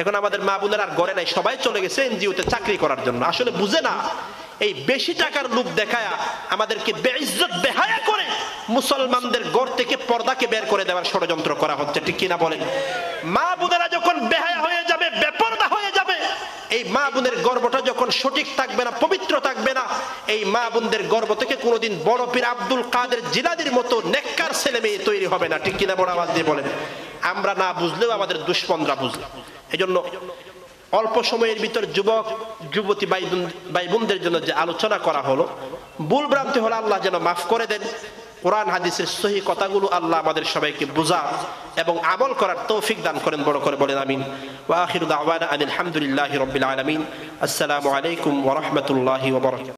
এখন আমাদের মা বোনের আর গড়ে নাই, সবাই চলে গেছে এনজিওতে চাকরি করার জন্য। আসলে বুঝে না, এই বেশি টাকার লোক দেখায় আমাদেরকে বেইজ্জত, বেহায়া করে মুসলমানদের গড় থেকে পর্দাকে বের করে দেওয়ার ষড়যন্ত্র করা হচ্ছে। ঠিক কিনা বলেন? মা বোনেরা যখন বেহায়া হয়ে যাবে, বেপর্দা এই মা বোনের গর্বটা যখন সঠিক থাকবে না, পবিত্র থাকবে না, এই মা বোনদের গর্ব থেকে কোনোদিন বড় পীর আব্দুল কাদের জিলাদির মতো নেককার ছেলে মেয়ে তৈরি হবে না। ঠিক কিনা বড় আওয়াজ দিয়ে বলেন। আমরা না বুঝলেও আমাদের দুষ্পন্দরা বুঝলে এই জন্য অল্প সময়ের ভিতর যুবক, যুবতী ভাই বোন- ভাই বোনদের জন্য যে আলোচনা করা হলো, ভুল ভ্রান্তি হলে আল্লাহ যেন মাফ করে দেন। কোরআন, হাদিসের সহি কথাগুলো আল্লাহ আমাদের সবাইকে বোঝা এবং আমল করার তৌফিক দান করেন, বড় করে বলেন, আমিন। ওয়াহির দাওয়ানা আনিল হামদুলিল্লাহি রাব্বিল আলামিন। আসসালামু আলাইকুম ওরহমতুল্লাহ